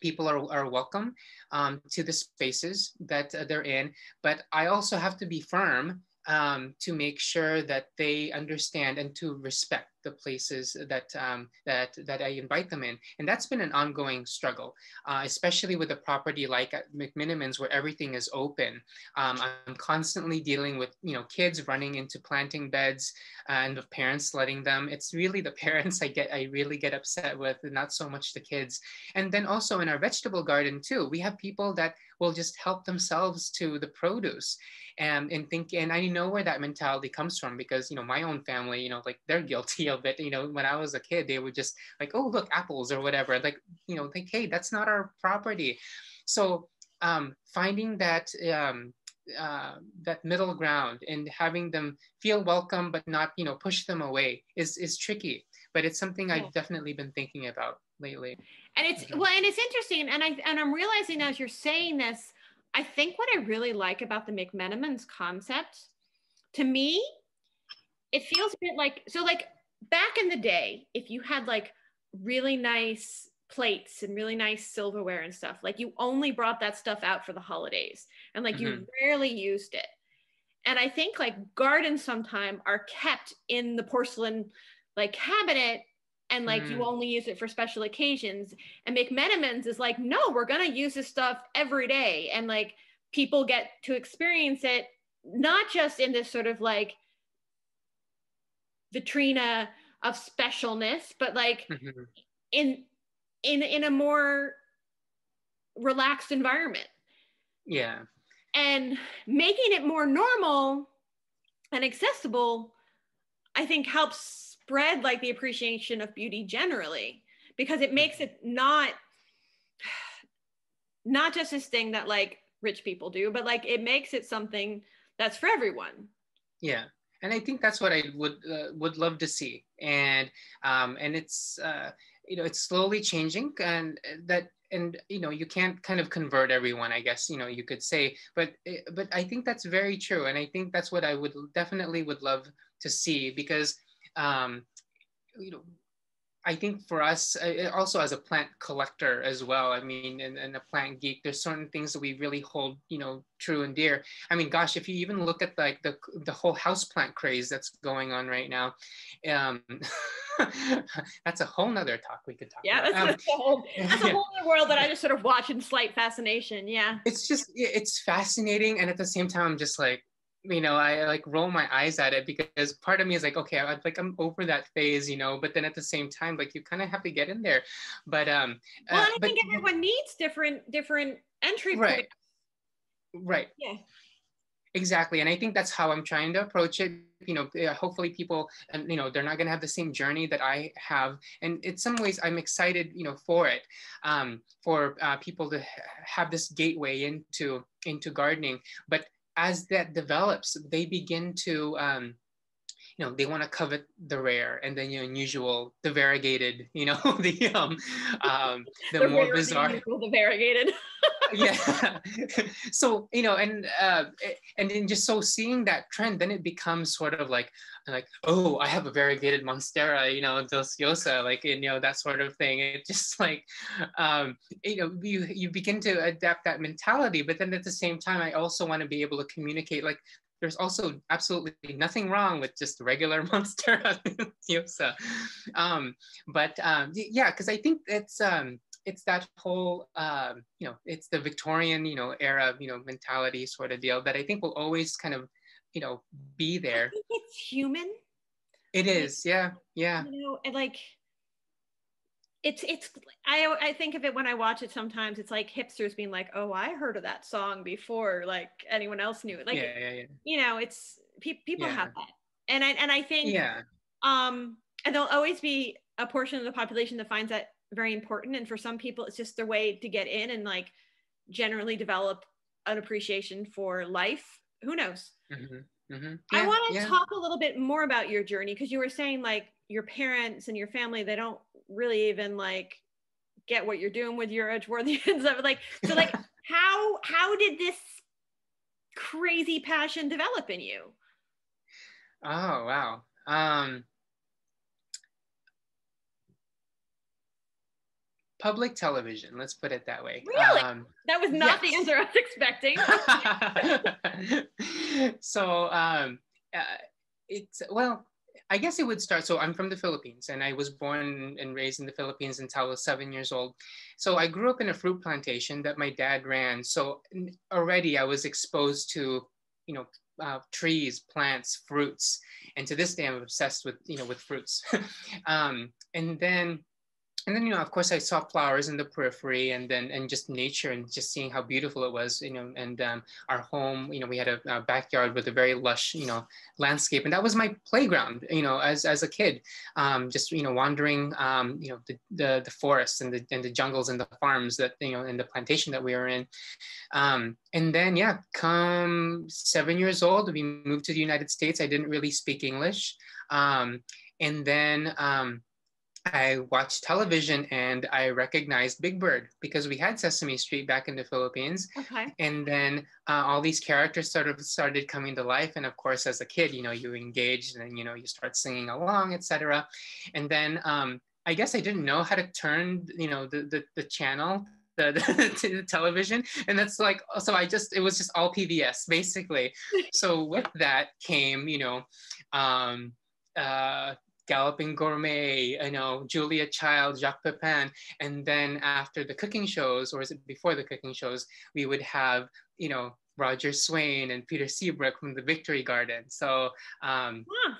people are, are welcome um, to the spaces that uh, they're in, but I also have to be firm um, to make sure that they understand and to respect the places that um, that that I invite them in, and that's been an ongoing struggle, uh, especially with a property like at McMenamins where everything is open. Um, I'm constantly dealing with you know kids running into planting beds and the parents letting them. It's really the parents I get I really get upset with, not so much the kids. And then also in our vegetable garden too, we have people that will just help themselves to the produce and and think and I know where that mentality comes from because you know my own family you know like they're guilty of it you know when I was a kid they would just like oh look apples or whatever like you know think hey that's not our property. So um, finding that um, uh, that middle ground and having them feel welcome but not you know push them away is is tricky but it's something i've definitely been thinking about lately. And it's mm-hmm. well and it's interesting and i and i'm realizing as you're saying this i think what i really like about the mcmenamins concept to me it feels a bit like so like back in the day if you had like really nice plates and really nice silverware and stuff. Like you only brought that stuff out for the holidays and like mm-hmm. you rarely used it. And I think like gardens sometime are kept in the porcelain like cabinet and like mm. you only use it for special occasions. And McMenamins is like, no, we're gonna use this stuff every day. And like people get to experience it not just in this sort of like vitrina of specialness, but like mm-hmm. in in in a more relaxed environment. Yeah. And making it more normal and accessible i think helps spread like the appreciation of beauty generally because it makes it not not just this thing that like rich people do but like it makes it something that's for everyone. Yeah and i think that's what i would uh, would love to see. And um and it's uh you know it's slowly changing and that and you know you can't kind of convert everyone i guess you know you could say. But eh, but i think that's very true. And i think that's what i would definitely would love to see because um you know I think for us, uh, also as a plant collector as well, I mean, and, and, a plant geek, there's certain things that we really hold, you know, true and dear. I mean, gosh, if you even look at like the the whole house plant craze that's going on right now, um, that's a whole nother talk we could talk yeah, about. That's, um, that's a whole, that's a whole other world that I just sort of watch in slight fascination. Yeah. It's just, it's fascinating. And at the same time, I'm just like, you know, I like roll my eyes at it because part of me is like, okay, I'm like I'm over that phase, you know, but then at the same time, like you kind of have to get in there. But um well, uh, I but, think everyone needs different different entry right. points. Right. Yeah. Exactly. And I think that's how I'm trying to approach it. You know, hopefully people, and you know, they're not going to have the same journey that I have. And in some ways, I'm excited, you know, for it, um, for uh, people to have this gateway into into gardening. But as that develops, they begin to, um, you know, they want to covet the rare and then the unusual, the variegated, you know, the um, um the, the more bizarre, the, the variegated. yeah. so you know, and uh, and then just so seeing that trend, then it becomes sort of like like oh, I have a variegated monstera, you know, deliciosa, like you know that sort of thing. It just like um, you know you you begin to adapt that mentality, but then at the same time, I also want to be able to communicate like there's also absolutely nothing wrong with just regular monstera deliciosa. Um, but um, yeah, because I think it's um, it's that whole um, you know it's the victorian you know era you know mentality sort of deal that i think will always kind of you know be there. it's human. It is yeah yeah. you know and like it's it's I I think of it when I watch it sometimes it's like hipsters being like oh I heard of that song before like anyone else knew it. Like yeah, yeah, yeah. you know it's pe- people yeah. have that. And I and I think yeah. um and there'll always be a portion of the population that finds that very important and for some people it's just their way to get in and like generally develop an appreciation for life who knows mm-hmm. Mm-hmm. Yeah, i want to yeah. talk a little bit more about your journey because you were saying like your parents and your family they don't really even like get what you're doing with your edgeworthians like so like how how did this crazy passion develop in you oh wow um public television. Let's put it that way. Really? Um, that was not yes. the answer I was expecting. so um, uh, it's well, I guess it would start. So I'm from the Philippines, and I was born and raised in the Philippines until I was seven years old. So I grew up in a fruit plantation that my dad ran. So already I was exposed to, you know, uh, trees, plants, fruits, and to this day I'm obsessed with, you know, with fruits. um, and then and then you know of course i saw flowers in the periphery and then and just nature and just seeing how beautiful it was you know and um, our home you know we had a, a, backyard with a very lush you know landscape. And that was my playground you know as, as a kid um, just you know wandering um, you know the, the, the forests and the, and the jungles and the farms that you know and the plantation that we were in. Um, and then yeah come seven years old we moved to the united states. I didn't really speak english. Um, and then um, I watched television and I recognized Big Bird because we had Sesame Street back in the Philippines. Okay. And then uh, all these characters sort of started coming to life. And of course, as a kid, you know, you engaged and you know you start singing along, etc. And then um, I guess I didn't know how to turn, you know, the the, the channel the, the, the, television and that's like so i just it was just all pbs basically so with that came you know um uh Galloping Gourmet, you know, Julia Child, Jacques Pepin. And then after the cooking shows, or is it before the cooking shows, we would have, you know, Roger Swain and Peter Seabrook from the Victory Garden. So um, huh.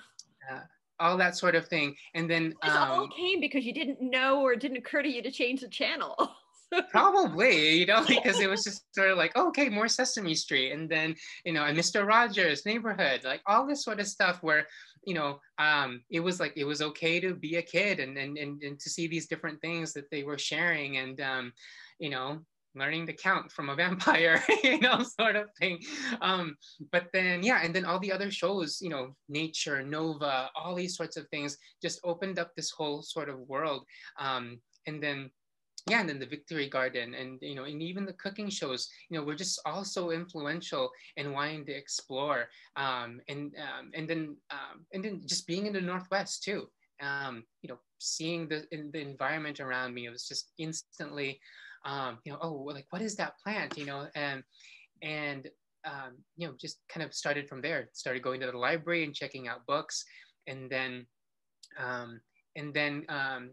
uh, all that sort of thing. And then this um, all came because you didn't know or it didn't occur to you to change the channel. Probably, you know, because it was just sort of like, oh, okay, more Sesame Street, and then you know, and Mr. Rogers' Neighborhood, like all this sort of stuff where you know, um, it was like it was okay to be a kid and and and, and to see these different things that they were sharing and um, you know, learning to count from a vampire, you know, sort of thing. Um, but then, yeah, and then all the other shows, you know, Nature, Nova, all these sorts of things just opened up this whole sort of world. Um, and then yeah and then the victory garden and you know and even the cooking shows you know we're just all so influential in wanting to explore um, and um, and then um, and then just being in the northwest too. Um, you know seeing the the environment around me it was just instantly um, you know oh like what is that plant you know and and um, you know just kind of started from there. Started going to the library and checking out books and then um, and then um,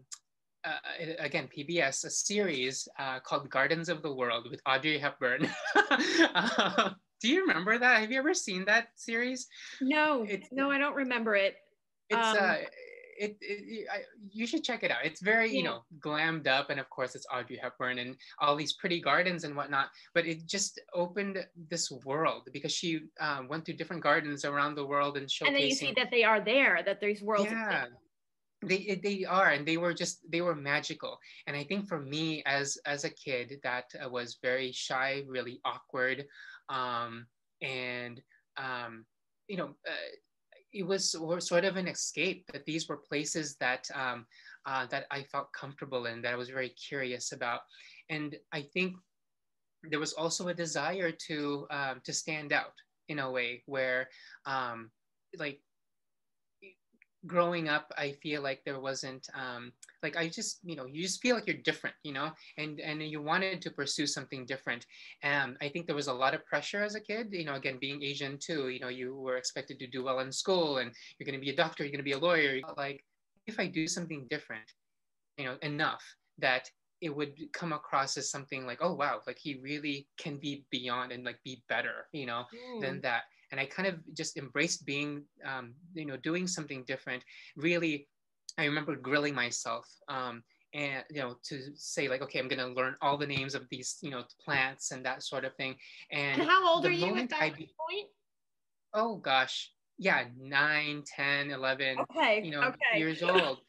uh, again PBS a series uh, called Gardens of the World with Audrey Hepburn. uh, do you remember that? Have you ever seen that series? No, it's, no, I don't remember it. It's um, uh, it, it I, you should check it out. It's very yeah. you know glammed up, and of course it's Audrey Hepburn and all these pretty gardens and whatnot. But it just opened this world because she um, went to different gardens around the world and showcasing. And then you see that they are there, that there's worlds. Yeah. Exist they they are and they were just they were magical. And i think for me as as a kid that uh, was very shy really awkward um and um you know uh, it was sort of an escape that these were places that um uh, that i felt comfortable in that i was very curious about. And i think there was also a desire to um, to stand out in a way where um like growing up i feel like there wasn't um, like i just you know you just feel like you're different you know and and you wanted to pursue something different. And i think there was a lot of pressure as a kid you know again being asian too you know you were expected to do well in school and you're going to be a doctor you're going to be a lawyer. Like if i do something different you know enough that it would come across as something like oh wow like he really can be beyond and like be better you know mm. than that and I kind of just embraced being, um, you know, doing something different. Really, I remember grilling myself. Um, and you know to say like okay i'm going to learn all the names of these you know plants and that sort of thing and, and how old are you at that I, point oh gosh yeah 9 10 11 okay you know okay. years old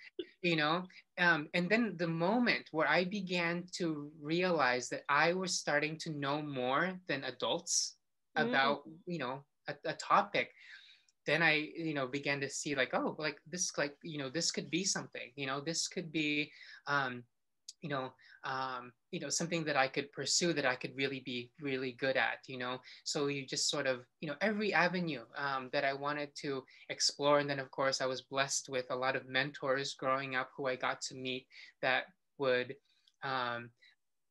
you know um, and then the moment where i began to realize that i was starting to know more than adults mm. about you know a, a topic then i you know began to see like oh like this like you know this could be something you know this could be um you know um you know something that i could pursue that i could really be really good at you know so you just sort of you know every avenue um, that i wanted to explore and then of course i was blessed with a lot of mentors growing up who i got to meet that would um,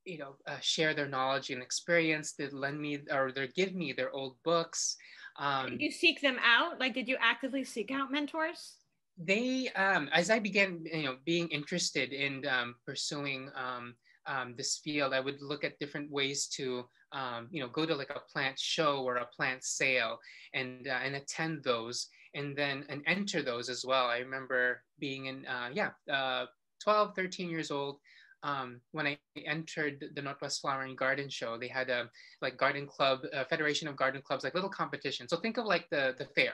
you know uh, share their knowledge and experience that lend me or they give me their old books um, did you seek them out? Like, did you actively seek out mentors? They, um, as I began, you know, being interested in um, pursuing um, um, this field, I would look at different ways to, um, you know, go to like a plant show or a plant sale and uh, and attend those, and then and enter those as well. I remember being in, uh, yeah. Uh, 12, 13 years old, um, when I entered the Northwest Flower and Garden Show, they had a like garden club, a Federation of Garden Clubs, like little competition. So think of like the the fair,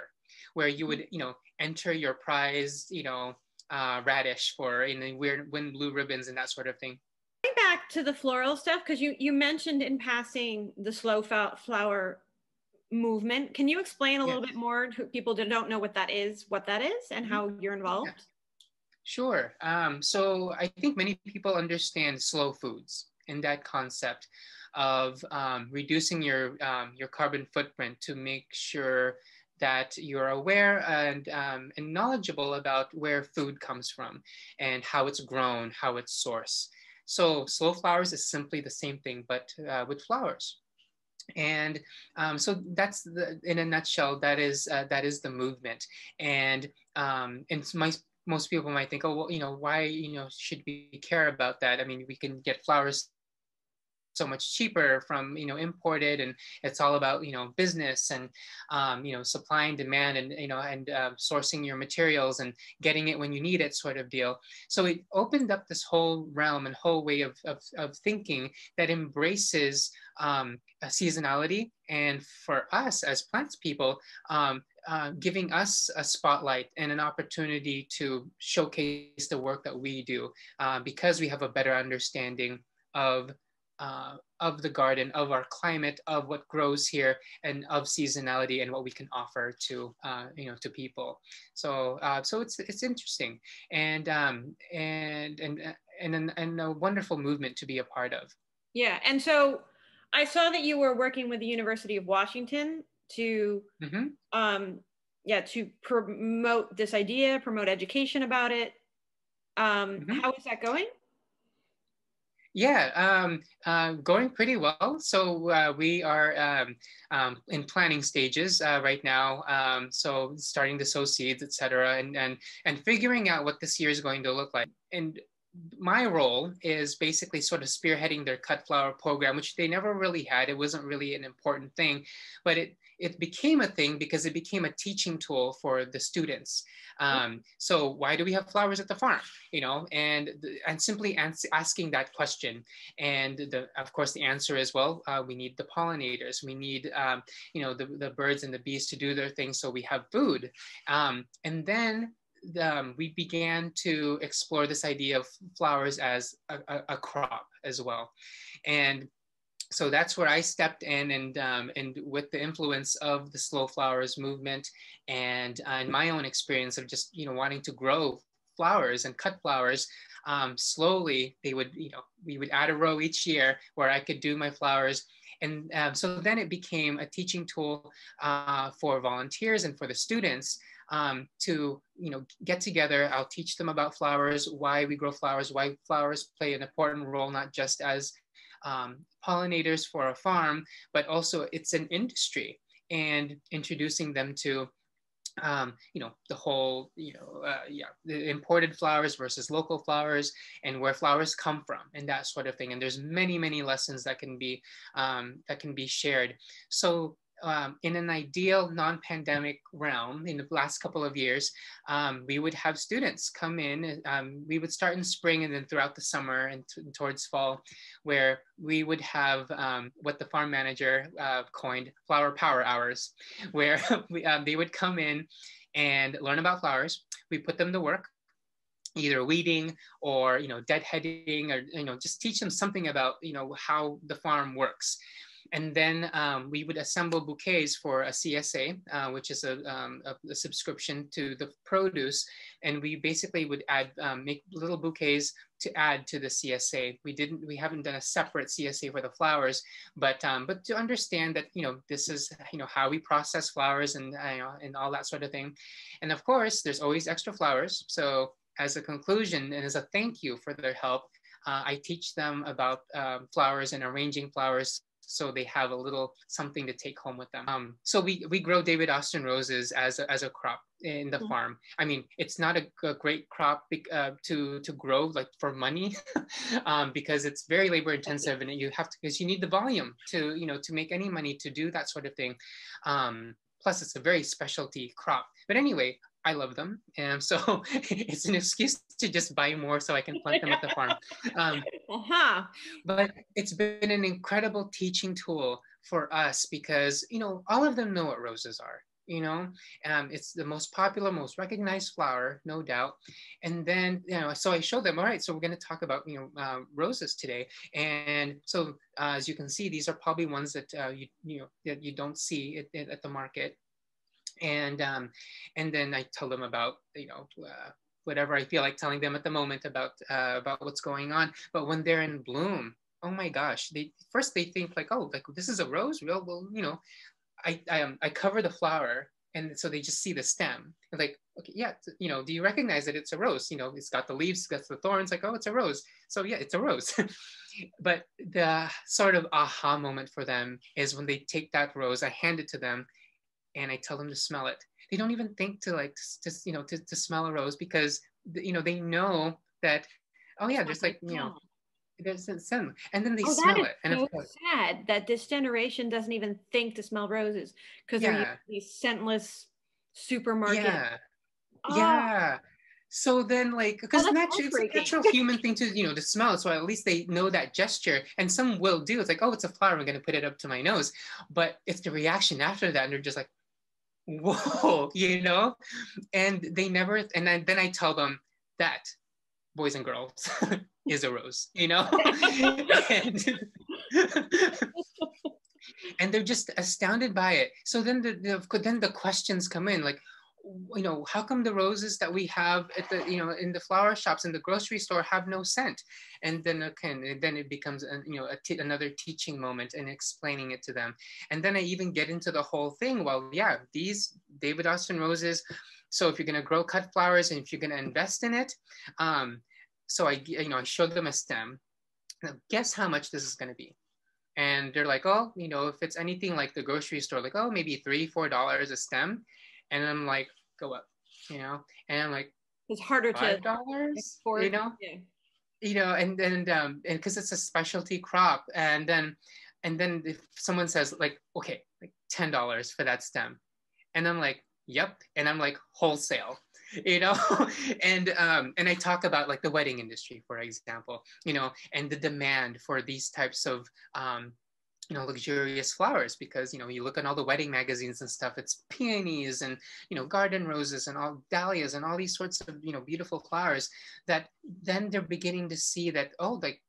where you would you know enter your prize, you know, uh, radish for you know weird win blue ribbons and that sort of thing. Going back to the floral stuff, because you you mentioned in passing the slow flower movement. Can you explain a little bit more to people that don't know what that is, what that is, and mm-hmm. how you're involved? Yeah. Sure. Um, so I think many people understand slow foods and that concept of um, reducing your um, your carbon footprint to make sure that you're aware and, um, and knowledgeable about where food comes from and how it's grown, how it's sourced. So slow flowers is simply the same thing, but uh, with flowers. And um, so that's the, in a nutshell, that is uh, that is the movement. And um, my most people might think, oh, well, you know, why, you know, should we care about that? I mean, we can get flowers so much cheaper from you know imported and it's all about you know business and um, you know supply and demand and you know and uh, sourcing your materials and getting it when you need it sort of deal. So it opened up this whole realm and whole way of, of, of thinking that embraces um, a seasonality. And for us as plants people um, uh, giving us a spotlight and an opportunity to showcase the work that we do uh, because we have a better understanding of uh, of the garden, of our climate, of what grows here, and of seasonality and what we can offer to uh, you know to people. So uh, so it's it's interesting and um, and and and and a wonderful movement to be a part of. Yeah, and so I saw that you were working with the University of Washington to mm-hmm. um, yeah to promote this idea, promote education about it. Um, mm-hmm. how is that going? Yeah, um, uh, going pretty well. So uh, we are um, um, in planning stages uh, right now. Um, so starting to sow seeds, etc., and, and, and figuring out what this year is going to look like. And my role is basically sort of spearheading their cut flower program, which they never really had. It wasn't really an important thing, but it it became a thing because it became a teaching tool for the students. Um, so why do we have flowers at the farm? You know, and and simply ans- asking that question, and the, of course the answer is well, uh, we need the pollinators, we need um, you know the, the birds and the bees to do their thing, so we have food, um, and then um, we began to explore this idea of flowers as a, a, a crop as well. And so that's where I stepped in and, um, and with the influence of the slow flowers movement and, uh, my own experience of just, you know, wanting to grow flowers and cut flowers, um, slowly they would, you know, we would add a row each year where I could do my flowers. And um, so then it became a teaching tool uh, for volunteers and for the students um, to you know get together. I'll teach them about flowers, why we grow flowers, why flowers play an important role, not just as um, pollinators for a farm, but also it's an industry and introducing them to um, you know, the whole, you know, uh, yeah, the imported flowers versus local flowers and where flowers come from and that sort of thing. And there's many, many lessons that can be, um, that can be shared. So um, in an ideal non-pandemic realm in the last couple of years, um, we would have students come in. Um, we would start in spring and then throughout the summer and t- towards fall, where we would have um, what the farm manager uh, coined flower power hours, where we, um, they would come in and learn about flowers. We put them to work either weeding or you know deadheading or you know just teach them something about you know how the farm works and then um, we would assemble bouquets for a CSA, uh, which is a, um, a, a, subscription to the produce. And we basically would add, um, make little bouquets to add to the CSA. We didn't, we haven't done a separate CSA for the flowers, but um, but to understand that you know this is you know how we process flowers and you know and all that sort of thing. And of course, there's always extra flowers. So as a conclusion and as a thank you for their help, uh, I teach them about um, flowers and arranging flowers so they have a little something to take home with them. Um, so we, we grow David Austin roses as a, as a crop in the mm-hmm. farm. I mean, it's not a, a great crop uh, to to grow like for money, um, because it's very labor intensive, and you have to because you need the volume to you know to make any money to do that sort of thing. Um, plus, it's a very specialty crop. But anyway, I love them. And so it's an excuse to just buy more so I can plant them at the farm. Um, uh-huh. But it's been an incredible teaching tool for us because, you know, all of them know what roses are. You know, um, it's the most popular, most recognized flower, no doubt. And then, you know, so I showed them, all right, so we're going to talk about, you know, uh, roses today. And so, uh, as you can see, these are probably ones that uh, you, you know, that you don't see at, at the market and um, and then I tell them about you know uh, whatever I feel like telling them at the moment about uh, about what's going on. But when they're in bloom, oh my gosh, they first they think like oh like this is a rose, real well you know, I I, um, I cover the flower and so they just see the stem. Like okay yeah you know do you recognize that it's a rose? You know it's got the leaves got the thorns like oh it's a rose. So yeah it's a rose. But the sort of aha moment for them is when they take that rose i hand it to them and I tell them to smell it. They don't even think to like just you know to, to smell a rose because you know they know that oh yeah there's like you know there's some and then they oh, smell it and so sad that this generation doesn't even think to smell roses because yeah. they're these scentless supermarket yeah oh. yeah so then like because natural, it's a natural human thing to you know to smell so at least they know that gesture and some will do it's like oh it's a flower i'm going to put it up to my nose but it's the reaction after that and they're just like whoa, you know? And they never, and then, then I tell them that boys and girls is a rose, you know? and, and, they're just astounded by it. So then the, the, then the questions come in like, you know, how come the roses that we have at the, you know, in the flower shops in the grocery store have no scent? And then again, then it becomes, a, you know, another teaching moment and explaining it to them. And then I even get into the whole thing. Well, yeah, these David Austin roses. So if you're going to grow cut flowers and if you're going to invest in it, um, so I, you know, I showed them a stem. Now, guess how much this is going to be? And they're like, oh, you know, if it's anything like the grocery store, like, oh, maybe three, four dollars a stem and I'm like, go up, you know, and I'm like, it's harder $5, to you know, yeah. you know, and and um, and because it's a specialty crop, and then and then if someone says like, okay, like ten dollars for that stem, and I'm like, yep, and I'm like wholesale, you know? And um and i talk about like the wedding industry for example you know and the demand for these types of um you know luxurious flowers because you know you look at all the wedding magazines and stuff it's peonies and you know garden roses and all dahlias and all these sorts of you know beautiful flowers that then they're beginning to see that oh like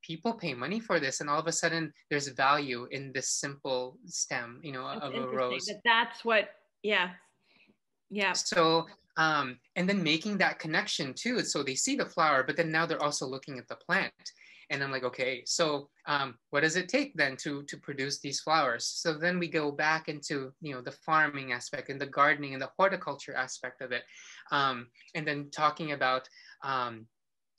people pay money for this and all of a sudden there's value in this simple stem you know that's of a rose. that that's what yeah. Yeah. So um and then making that connection too so they see the flower but then now they're also looking at the plant and i'm like okay so um, what does it take then to to produce these flowers? So then we go back into you know the farming aspect and the gardening and the horticulture aspect of it. Um, and then talking about um,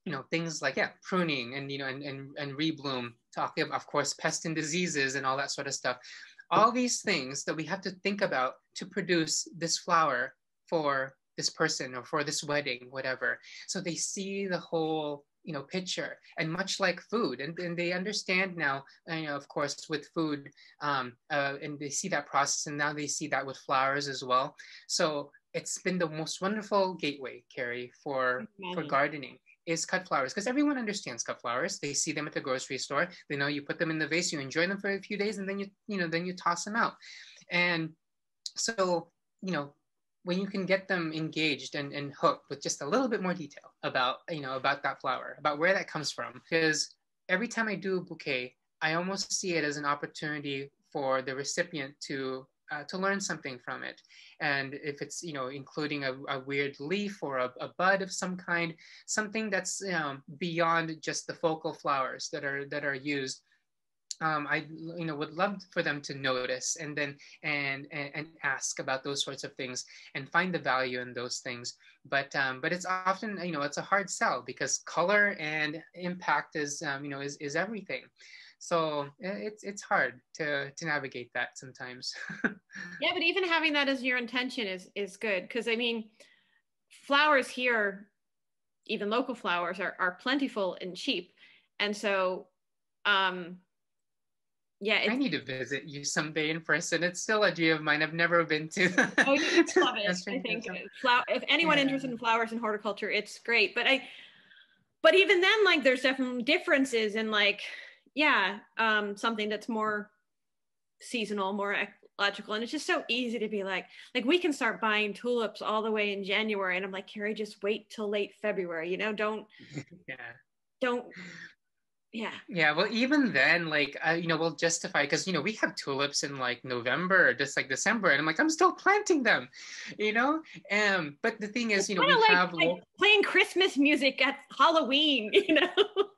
you know things like yeah pruning and you know and and, and rebloom talking of course pests and diseases and all that sort of stuff. All these things that we have to think about to produce this flower for this person or for this wedding whatever. So they see the whole you know picture and much like food and, and they understand now you know of course with food um, uh, and they see that process and now they see that with flowers as well. So it's been the most wonderful gateway carrie for for gardening is cut flowers because everyone understands cut flowers. They see them at the grocery store. They know you put them in the vase you enjoy them for a few days and then you you know then you toss them out. And so you know when you can get them engaged and, and hooked with just a little bit more detail about you know about that flower about where that comes from. Because every time i do a bouquet i almost see it as an opportunity for the recipient to uh, to learn something from it. And if it's you know including a, a weird leaf or a, a, bud of some kind something that's know, beyond just the focal flowers that are that are used um, I you know would love for them to notice and then and, and, and ask about those sorts of things and find the value in those things. But um, but it's often you know it's a hard sell because color and impact is um, you know is, is everything. So it's it's hard to to navigate that sometimes. yeah, but even having that as your intention is is good because I mean, flowers here, even local flowers are are plentiful and cheap, and so um yeah, I need to visit you someday in person. It's still a dream of mine. I've never been to. oh, you love it. I think flower. If anyone yeah. interested in flowers and horticulture, it's great. But I, but even then, like, there's definitely differences in like, yeah, um, something that's more seasonal, more ecological, and it's just so easy to be like, like we can start buying tulips all the way in January, and I'm like, Carrie, just wait till late February. You know, don't. yeah. Don't yeah. Yeah well even then like uh, you know we'll justify because you know we have tulips in like november or just like december and i'm like i'm still planting them you know? Um but the thing is you know we like, have like playing christmas music at halloween you know?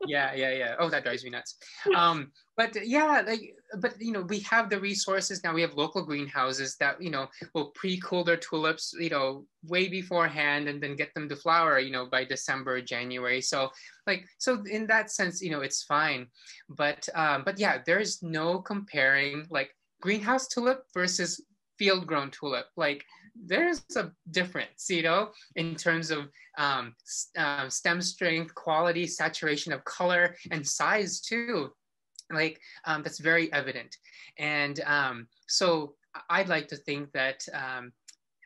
Yeah yeah yeah. Oh that drives me nuts. Um but yeah like but you know we have the resources now. We have local greenhouses that you know will pre-cool their tulips you know way beforehand and then get them to flower you know by december january. So like so in that sense you know it's fine. But um but yeah there's no comparing like greenhouse tulip versus field grown tulip. Like there's a difference, you know, in terms of um, uh, stem strength, quality, saturation of color, and size too like um, that's very evident. And um, so i'd like to think that um,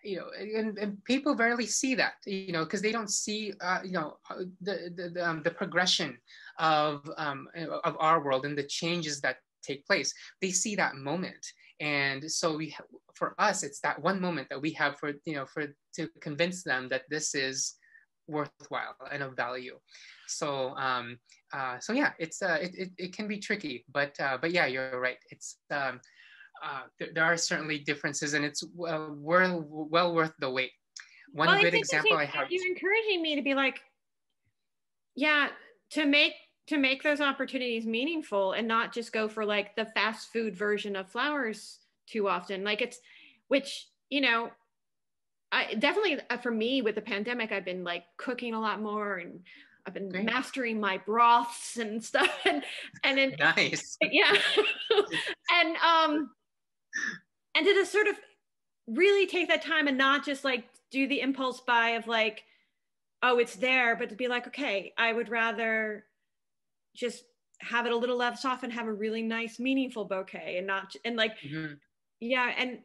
you know and, and, people rarely see that you know because they don't see uh, you know the the, the, um, the progression of um, of our world and the changes that take place. They see that moment. And so we for us it's that one moment that we have for you know for to convince them that this is worthwhile and of value so um, uh, so yeah, it's uh, it, it, it, can be tricky, but uh, but yeah, you're right. It's um, uh, there, there, are certainly differences, and it's well, well, well worth the wait. One well, good example I have. You're encouraging me to be like, yeah, to make to make those opportunities meaningful, and not just go for like the fast food version of flowers too often. Like it's, which you know, I definitely uh, for me with the pandemic, I've been like cooking a lot more and I've been Great. mastering my broths and stuff and and then nice yeah and um and to just sort of really take that time and not just like do the impulse buy of like oh it's there but to be like okay I would rather just have it a little less off and have a really nice meaningful bouquet and not and like mm-hmm. yeah and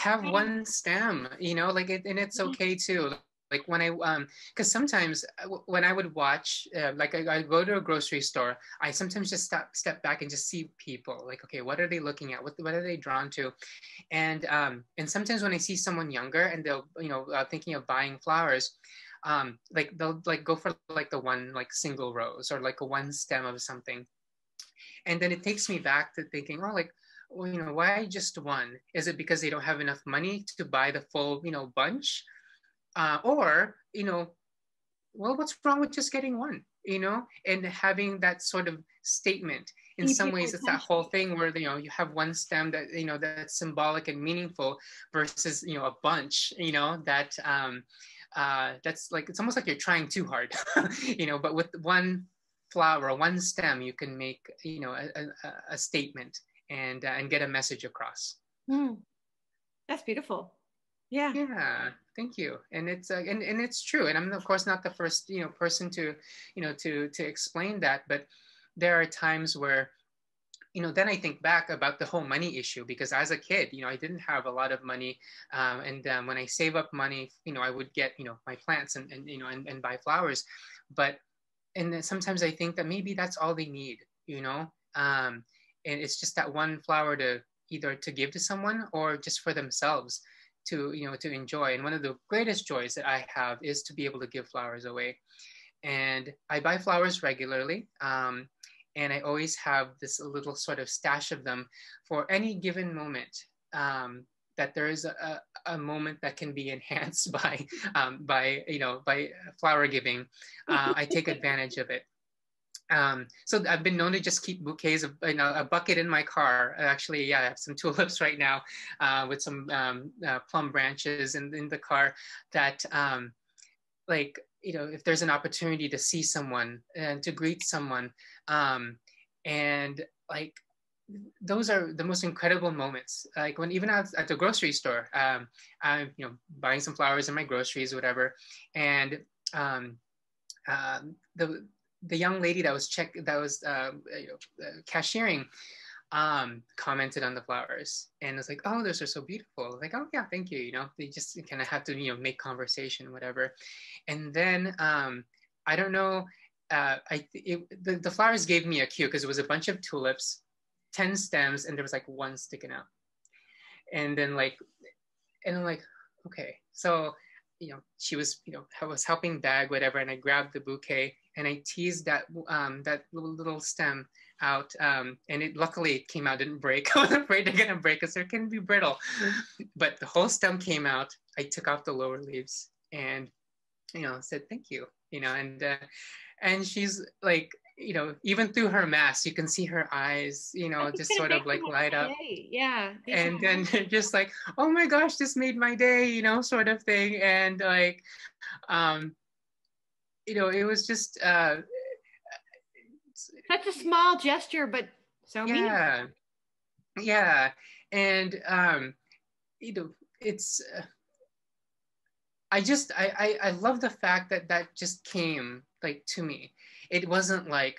have one stem you know like it, and it's mm-hmm. okay too. Like when i um because sometimes uh, when i would watch uh, like I, I, go to a grocery store i sometimes just step step back and just see people like okay what are they looking at? What, what are they drawn to? And um and sometimes when i see someone younger and they'll you know uh, thinking of buying flowers um like they'll like go for like the one like single rose or like a one stem of something. And then it takes me back to thinking oh like you know why just one is it because they don't have enough money to buy the full you know bunch uh, or you know well what's wrong with just getting one you know and having that sort of statement in some ways it's that whole thing where you know you have one stem that you know that's symbolic and meaningful versus you know a bunch you know that um uh that's like it's almost like you're trying too hard you know but with one flower one stem you can make you know a, a, a statement and uh, and get a message across. Mm. that's beautiful. Yeah. Yeah. Thank you. And it's uh, and, and it's true. And i'm of course not the first you know person to you know to to explain that but there are times where you know then i think back about the whole money issue because as a kid you know i didn't have a lot of money um, and um, when i save up money you know i would get you know my plants and, and you know and, and buy flowers. But and sometimes i think that maybe that's all they need you know? Um, and it's just that one flower to either to give to someone or just for themselves to you know to enjoy. And one of the greatest joys that i have is to be able to give flowers away. And i buy flowers regularly um, and i always have this little sort of stash of them for any given moment um, that there is a, a, moment that can be enhanced by um, by you know by flower giving. Uh, i take advantage of it um, so I've been known to just keep bouquets of you know, a bucket in my car. Actually, yeah, I have some tulips right now uh, with some um, uh, plum branches in, in the car. That um, like you know, if there's an opportunity to see someone and to greet someone, um, and like those are the most incredible moments. Like when even at, at the grocery store, um, I'm you know buying some flowers in my groceries, whatever, and um, uh, the the young lady that was check that was uh, you know, uh, cashiering um, commented on the flowers and was like, "Oh, those are so beautiful." Like, "Oh yeah, thank you." You know, they just kind of have to you know make conversation, whatever. And then um, I don't know. Uh, I it, the, the flowers gave me a cue because it was a bunch of tulips, ten stems, and there was like one sticking out. And then like, and I'm like, okay, so you know, she was you know I was helping bag whatever, and I grabbed the bouquet and I teased that um, that little, stem out um, and it luckily it came out didn't break. I was afraid they're gonna break because they can be brittle. But the whole stem came out. I took off the lower leaves and you know said thank you you know and uh, and she's like you know even through her mask you can see her eyes you know just sort of like light up yeah and then just like oh my gosh this made my day you know sort of thing and like um you know it was just uh such a small gesture, but so yeah, meaningful. yeah, and um, you know, it's. Uh, I just I, I I love the fact that that just came like to me. It wasn't like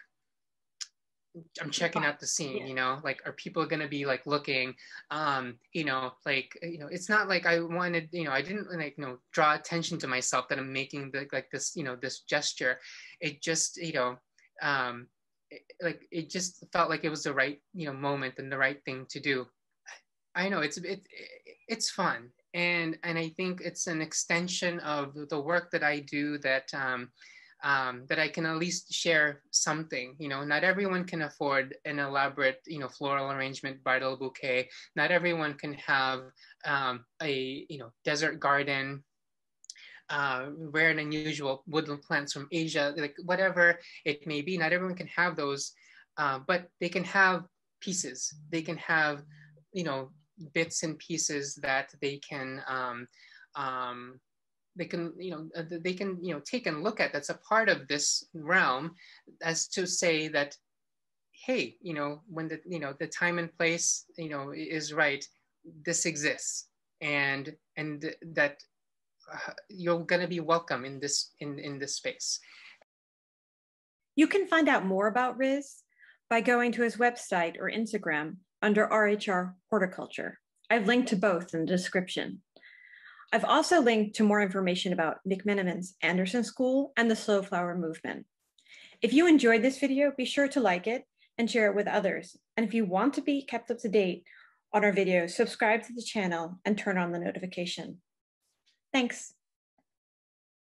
I'm checking out the scene, yeah. you know, like are people gonna be like looking, um, you know, like you know, it's not like I wanted, you know, I didn't like you know draw attention to myself that I'm making the, like this, you know, this gesture. It just, you know, um, like it just felt like it was the right you know moment and the right thing to do i know it's it, it's fun and and i think it's an extension of the work that i do that um, um, that I can at least share something. You know, not everyone can afford an elaborate, you know, floral arrangement bridal bouquet. Not everyone can have um, a, you know, desert garden uh, rare and unusual woodland plants from Asia, like whatever it may be. Not everyone can have those, uh, but they can have pieces. They can have, you know, bits and pieces that they can, um, um, they can, you know, uh, they can, you know, take and look at. That's a part of this realm, as to say that, hey, you know, when the, you know, the time and place, you know, is right, this exists, and and that you're going to be welcome in this in in this space. You can find out more about riz by going to his website or instagram under rhr horticulture. I've linked to both in the description i've also linked to more information about McMenamins anderson school and the slow flower movement. If you enjoyed this video be sure to like it and share it with others. And if you want to be kept up to date on our videos subscribe to the channel and turn on the notification. Thanks.